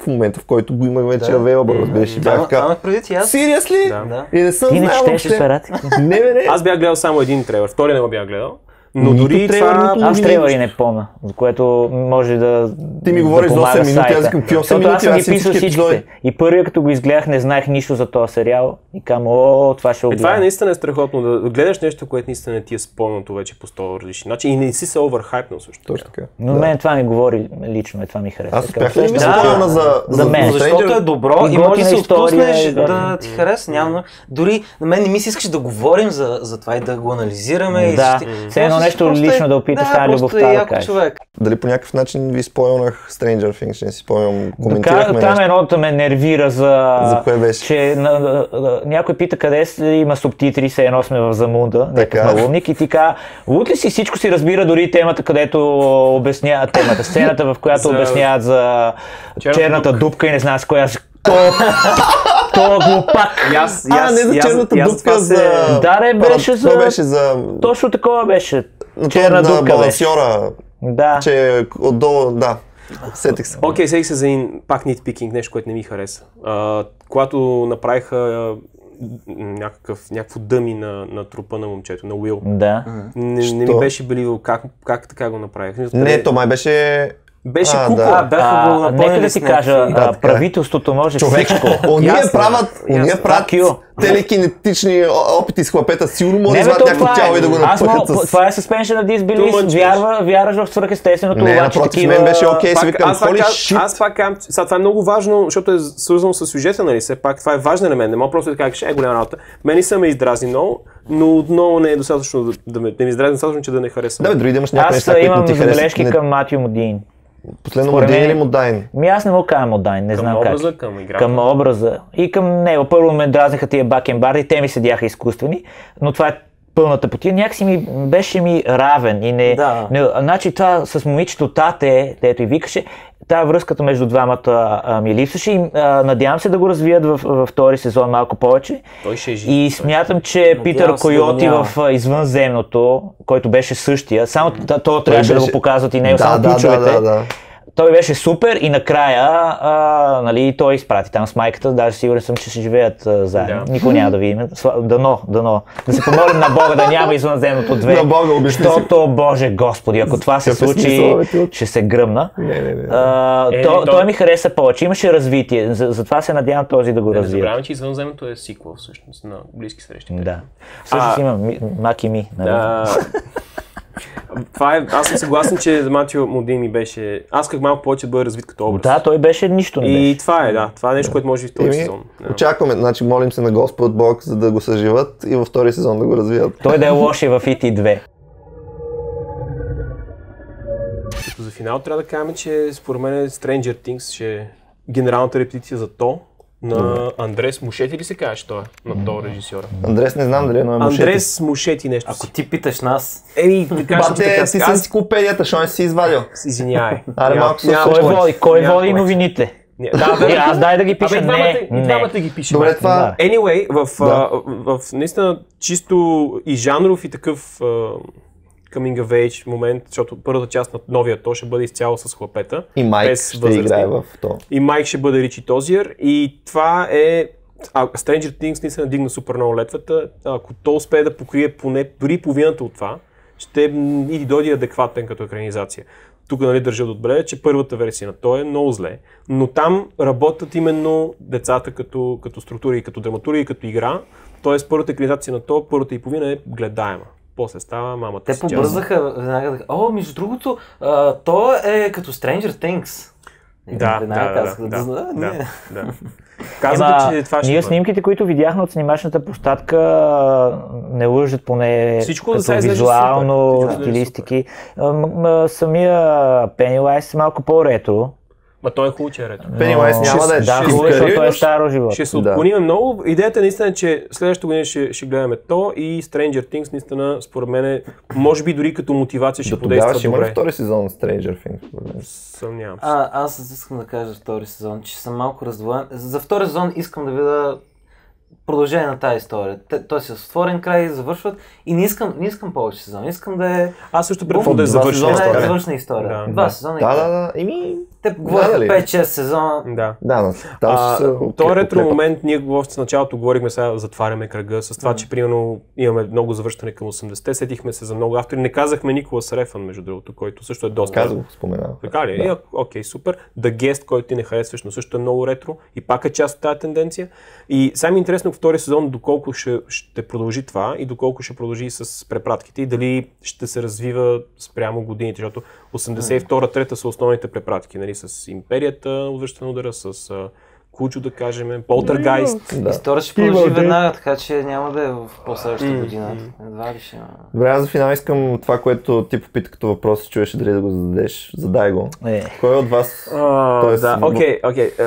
в момента, в който го имах вече Да. available, разбираш, и бях така. аз. Seriously? Да. И не съм Ти не знаел въобще. Не, бе, не. Аз бях гледал само един трейлер, втория не го бях гледал. Но Нито дори трейлер, това... нито Аз новини. трейлери не помня, за което може да. Ти ми да говориш за помага 8 минути, аз какви 8 Защото минути, Аз съм аз ги всички писал всичките. епизоди. И първия, като го изгледах, не знаех нищо за този сериал. И кам, о, това ще Е, го това е наистина страхотно, да да гледаш нещо, което наистина не ти е спомнято вече по 100 различни начини и не си се оверхайпнал също. Точно така. Но Да. мен това ми говори лично, е това ми харесва. Аз успях ли да Да. спомня за, За мен. Защото е добро И и може да се отпуснеш да ти хареса. Няма. Дори на мен не ми се искаш да говорим за, за това и да го анализираме. и Да. Едно нещо е- лично да опиташ да, любовта е да кажеш. човек. Дали по някакъв начин ви спойнах Stranger Things, че не си спомням, Така, коментирахме там нещо. едното ме нервира за... За кое беше? Че на, на, на, някой пита къде си, има субтитри, се едно сме в Замунда, Така. някакъв малумник и ти казва, лут ли си всичко си разбира дори темата, където обясняват темата, сцената, в която За- обясняват за Черната черната, дупка и не знаеш коя. То, То глупак. И А, не за черната аз дупка се- за... Да, не, беше за- беше за... Точно такова беше. на Черна то- дупка на беше. балансьора, Да. че отдолу, да. Сетих се. Окей, сега се за един пак нитпикинг, нещо, което не ми хареса. А, когато направиха някакъв, някакво дъми на, на трупа на момчето, на Уил. Да. Не, не ми беше беливо как, как така го направиха. Не, то май беше... Беше А, кукла. да. Бяха го нека да с ти някакви- кажа, Да, е. правителството може Човек, всичко. ония правят, ония правят телекинетични опити с хлапета. Сигурно може да извадят някакво това тяло и да го е. Аз напъхат с... това е suspension of disbelief. Вярва, вярваш в свръхестественото, Не, обаче напротив, такива... мен беше окей. си Пак, викам, аз, аз, аз пак казвам, сега това е много важно, защото е свързано с сюжета, нали? Все пак това е важен елемент. Не мога просто да кажеш, е голяма работа. Мен не са ме издразни много, но отново не е достатъчно да, да, ме, да ми издразни достатъчно, че да не харесвам. Да, бе, дори да имаш някакви Аз неща, които имам не ти харесват. забележки не- към Матио Модин. Последно според Модин мен- или Модайн? Ми аз не му казвам Модайн, не към знам образа, как. към играта. Към образа. И към него. Първо ме дразниха тия бакенбарди, те ми седяха изкуствени, но това е пълната потия. Някакси ми беше ми равен и не, Да. не значи това с момичето Тате, дето и викаше, тази връзката между двамата а, ми липсваше и а, надявам се да го развият в, във втори сезон малко повече. Той ще е жив. И смятам, че Питър да го Койоти няма. в а, извънземното, който беше същия, само то трябваше да беше- го показват и него, Да, само да, ключовете. да, да, да. Той беше супер и накрая а, нали, той изпрати там с майката, даже сигурен съм, че ще живеят а, заедно. Да. Никой няма да видим. Дано, дано. Да се помолим на Бога да няма извънземното две. На Бога, обясни. Защото, Боже Господи, ако това се е случи, ще се гръмна. Не, не, не. А, Е, то, то- той ми хареса повече. Имаше развитие. За- Затова се надявам този да го Да не развие. забравяме, че извънземното е сиквел всъщност на близки срещи. Да. Всъщност А- има Маки Ми. нали? Да. Това е, аз съм съгласен, че за Матио Модин ми беше... Аз исках малко повече да бъде развит като образ. Да, той беше нищо не И беше. това е, да. Това е нещо, което може и в този сезон. Да. очакваме, значи молим се на Господ Бог, за да го съживат и във втори сезон да го развият. Той да е лош и в IT2. Като за финал трябва да кажем, че според мен Stranger Things ще е генералната репетиция за то на Андрес Мушети ли се казваш той? е? На то режисьора. Андрес не знам дали е, но е Мушети. Андрес Мушети нещо Ако си. ти питаш нас, Еми, така. ти с Аз енциклопедията, що не си извадил? извинявай. Аре, малко се няма Кой води, кой води новините? Да, И да. аз дай да ги пиша. Абе, двамата, Не, двамата ги пишем. Добре, това... Anyway, в, Да. а, в, в наистина чисто и жанров и такъв а, coming of age момент, защото първата част на новия то ще бъде изцяло с хлапета. И Майк без ще възрастни. играе в то. И Майк ще бъде Ричи Тозиер и това е а, Stranger Things наистина дигна супер много летвата. Ако то успее да покрие поне дори половината от това, ще и дойде адекватен като екранизация. Тук нали, държа да отбележа, че първата версия на то е много зле, но там работят именно децата като, като структура и като драматурга и като игра. Тоест първата екранизация на то, първата и половина е гледаема. После става мамата те побързаха веднага да... О, между другото, а, то е като Stranger Things. Да, Веднага да, казаха, да, да, да, да, не. да. Казвате, Ема, че това ще ние бъде. снимките, които видяхме от снимачната площадка, не лъжат поне Всичко като изглежда визуално, супер. Стилистики. А, м- м- Самия Pennywise е малко по-ретро. Ма той е хубаво, че е ретро. Пенилайс няма да е. Да, ще е, защото е ще- старо живот. Ще се Да. отклоним много. Идеята наистина е, че следващата година ще, ще гледаме то и Stranger Things наистина, според мен, може би дори като мотивация ще До тогава подейства ще има ли добре. втори сезон на Stranger Things? според мен? Съмнявам се. А, аз искам да кажа втори сезон, че съм малко раздвоен. За втори сезон искам да видя продължение на тази история. Те- Той си е с отворен край, завършват и не искам, не искам повече сезон. Искам да е Аз също предполагам да е завършена сезона, да е история. завършена история. Да. Два Да. сезона и Да, да, да. Еми, Те говорят Гледали. 5-6 сезона. Да. да, но там А, ще се то ретро момент, ние в началото говорихме сега, затваряме кръга, с това, че примерно имаме много завършване към 80-те, сетихме се за много автори. Не казахме Никола Срефан, между другото, който също е доста. Казах, го споменава. Така ли? Да. Да. Окей, супер. The Guest, който ти не харесваш, но също е много ретро и пак е част от тази тенденция. И сега ми е интересно втори сезон доколко ще, ще продължи това и доколко ще продължи с препратките и дали ще се развива спрямо годините, защото 82-3 са основните препратки, нали, с Империята, отвръщане удара, с Кучо, да кажем, Полтергайст. Да. История ще продължи веднага, така че няма да е в по-следващата година. Едва ли ще има. Добре, аз за финал искам това, което ти попита като въпрос, чуеше дали да го зададеш. Задай го. Е. Кой от вас? А, Тоест, да, м- окей, окей. е,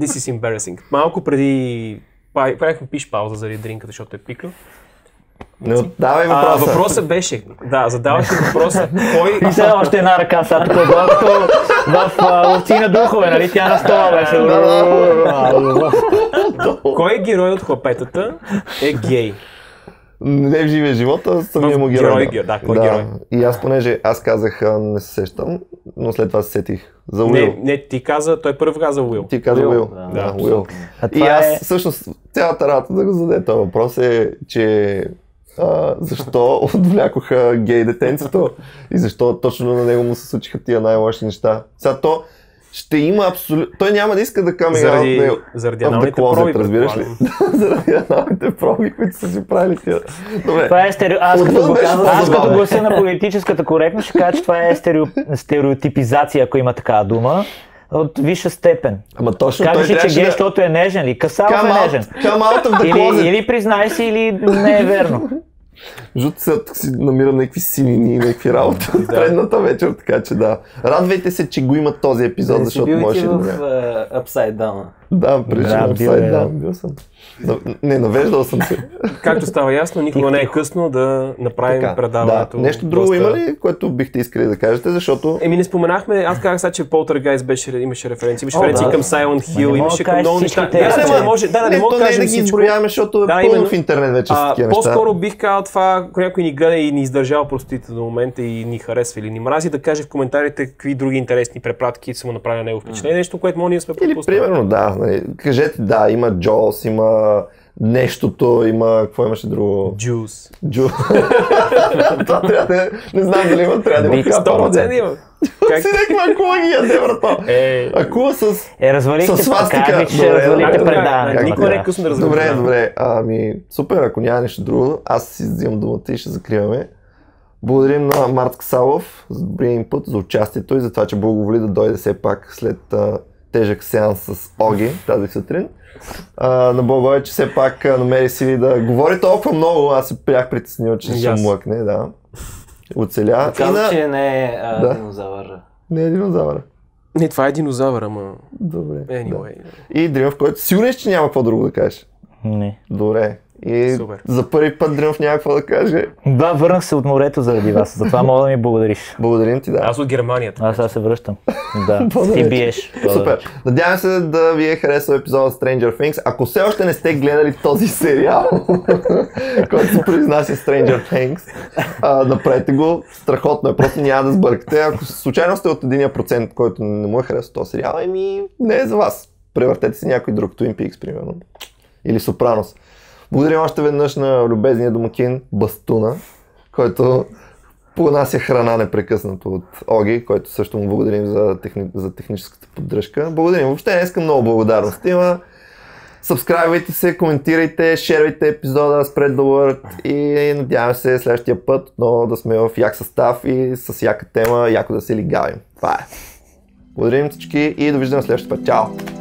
This is embarrassing. Малко преди правихме пиш пауза заради дринката, защото е пикал. Не отдавай А, въпроса. въпросът беше, да, задаваш въпроса, кой, И сега още една ръка са тук, в а, ловци на духове, нали? Тя на стола беше. Кой е герой от хлапетата е гей? Не в живия живот, а самия му герой, герой. ге- да, кой герой? И аз понеже аз казах, не се сещам, но след това се сетих за Уил. Не, не, ти каза, той първо каза Уил. Ти каза Уил, Уил. да. Да, Да, Уил. А И аз е... всъщност цялата работа да го зададе този въпрос е, че а, защо отвлякоха гей детенцето и защо точно на него му се случиха тия най-лоши неща. Сега то ще има абсолютно... Той няма да иска да каме Заради, заради аналните проби, разбираш ли? заради аналните проби, които са си правили тия. Добре. Това е стерео... Аз като, го казвам, аз като гласа на политическата коректност ще кажа, че това е стерео... стереотипизация, ако има такава дума, от висша степен. Ама точно Казваш той че гей, да... е нежен ли? Come е out, нежен. come out of the closet. Или, или признай си, или не е верно. Защото сега тук си намирам някакви синини и някакви работи от предната вечер, така че да. Радвайте се, че го има този епизод, си защото бил може да в няма. uh, Upside Down. Да, да, бил е, да. бил съм. Не, навеждал съм се. Както става ясно, никога не е късно да направим Така, да. предаването. Нещо друго доста- има ли, което бихте искали да кажете, защото Еми не споменахме, аз казах сега, че Полтергайс беше, имаше референции, имаше референции да. към Silent Hill, имаше да към много неща. Да, неща. не, може, да, да, не не, мога да не кажем да ги изброяваме, защото е Да, пълно в интернет вече с А, такива неща. по-скоро бих казал това, ако някой ни гледа и ни издържава простите до момента и ни харесва или ни мрази, да каже в коментарите какви други интересни препратки са му направили на него впечатление. Нещо, което може ние сме Или пропуснали. примерно, да, нали, кажете, да, има Джолс, има нещото, има, какво имаше друго? Джус. Джо. Това трябва да, не знам дали има, трябва да има пародия. 100% има. Как? Си някаква акула ги яде, брато. Е, Акула с... Е, развалихте, С свастика. ще развалите добре, предаването. никой не е късно да. Добре, добре. Ами, супер, ако няма нещо друго, аз си взимам думата и ще закриваме. Благодарим на Март Ксалов за добрия инпут, за участието и за това, че благоволи да дойде все пак след а, тежък сеанс с Оги тази сутрин. А, на Благое, че все пак намери сили да говори толкова много, аз се бях притеснил, че И ще млъкне, да. Оцеля. И Казва, на... че не е а, Да. динозавър. Не е динозавър. не, това е динозавър, ама... Добре. Anyway. Да. И Дримов, който сигурен, че няма какво друго да кажеш. Не. Добре. И Супер. за първи път Дримов няма какво да каже. Да, върнах се от морето заради вас, затова мога да ми благодариш. Благодарим ти, да. Аз от Германия. Аз сега се връщам. Да, ти биеш. Супер. Надявам се да ви е харесал епизода Stranger Things. Ако все още не сте гледали този сериал, който се произнася Stranger Things, а, направете го. Страхотно е. Просто няма да сбъркате. Ако случайно сте от единия процент, който не му е харесал този сериал, еми не е за вас. Превъртете си някой друг. Twin Peaks, примерно. Или Сопранос. Благодарим още веднъж на любезния домакин Бастуна, който понася храна непрекъснато от Оги, който също му благодарим за, техни... за техническата поддръжка. Благодарим. Въобще не искам много благодарности, ама Сабскрайбвайте се, коментирайте, шервайте епизода, spread the и надявам се следващия път отново да сме в як състав и с яка тема, яко да се лигавим. Това е. Благодарим всички и довиждане следващия път. Чао!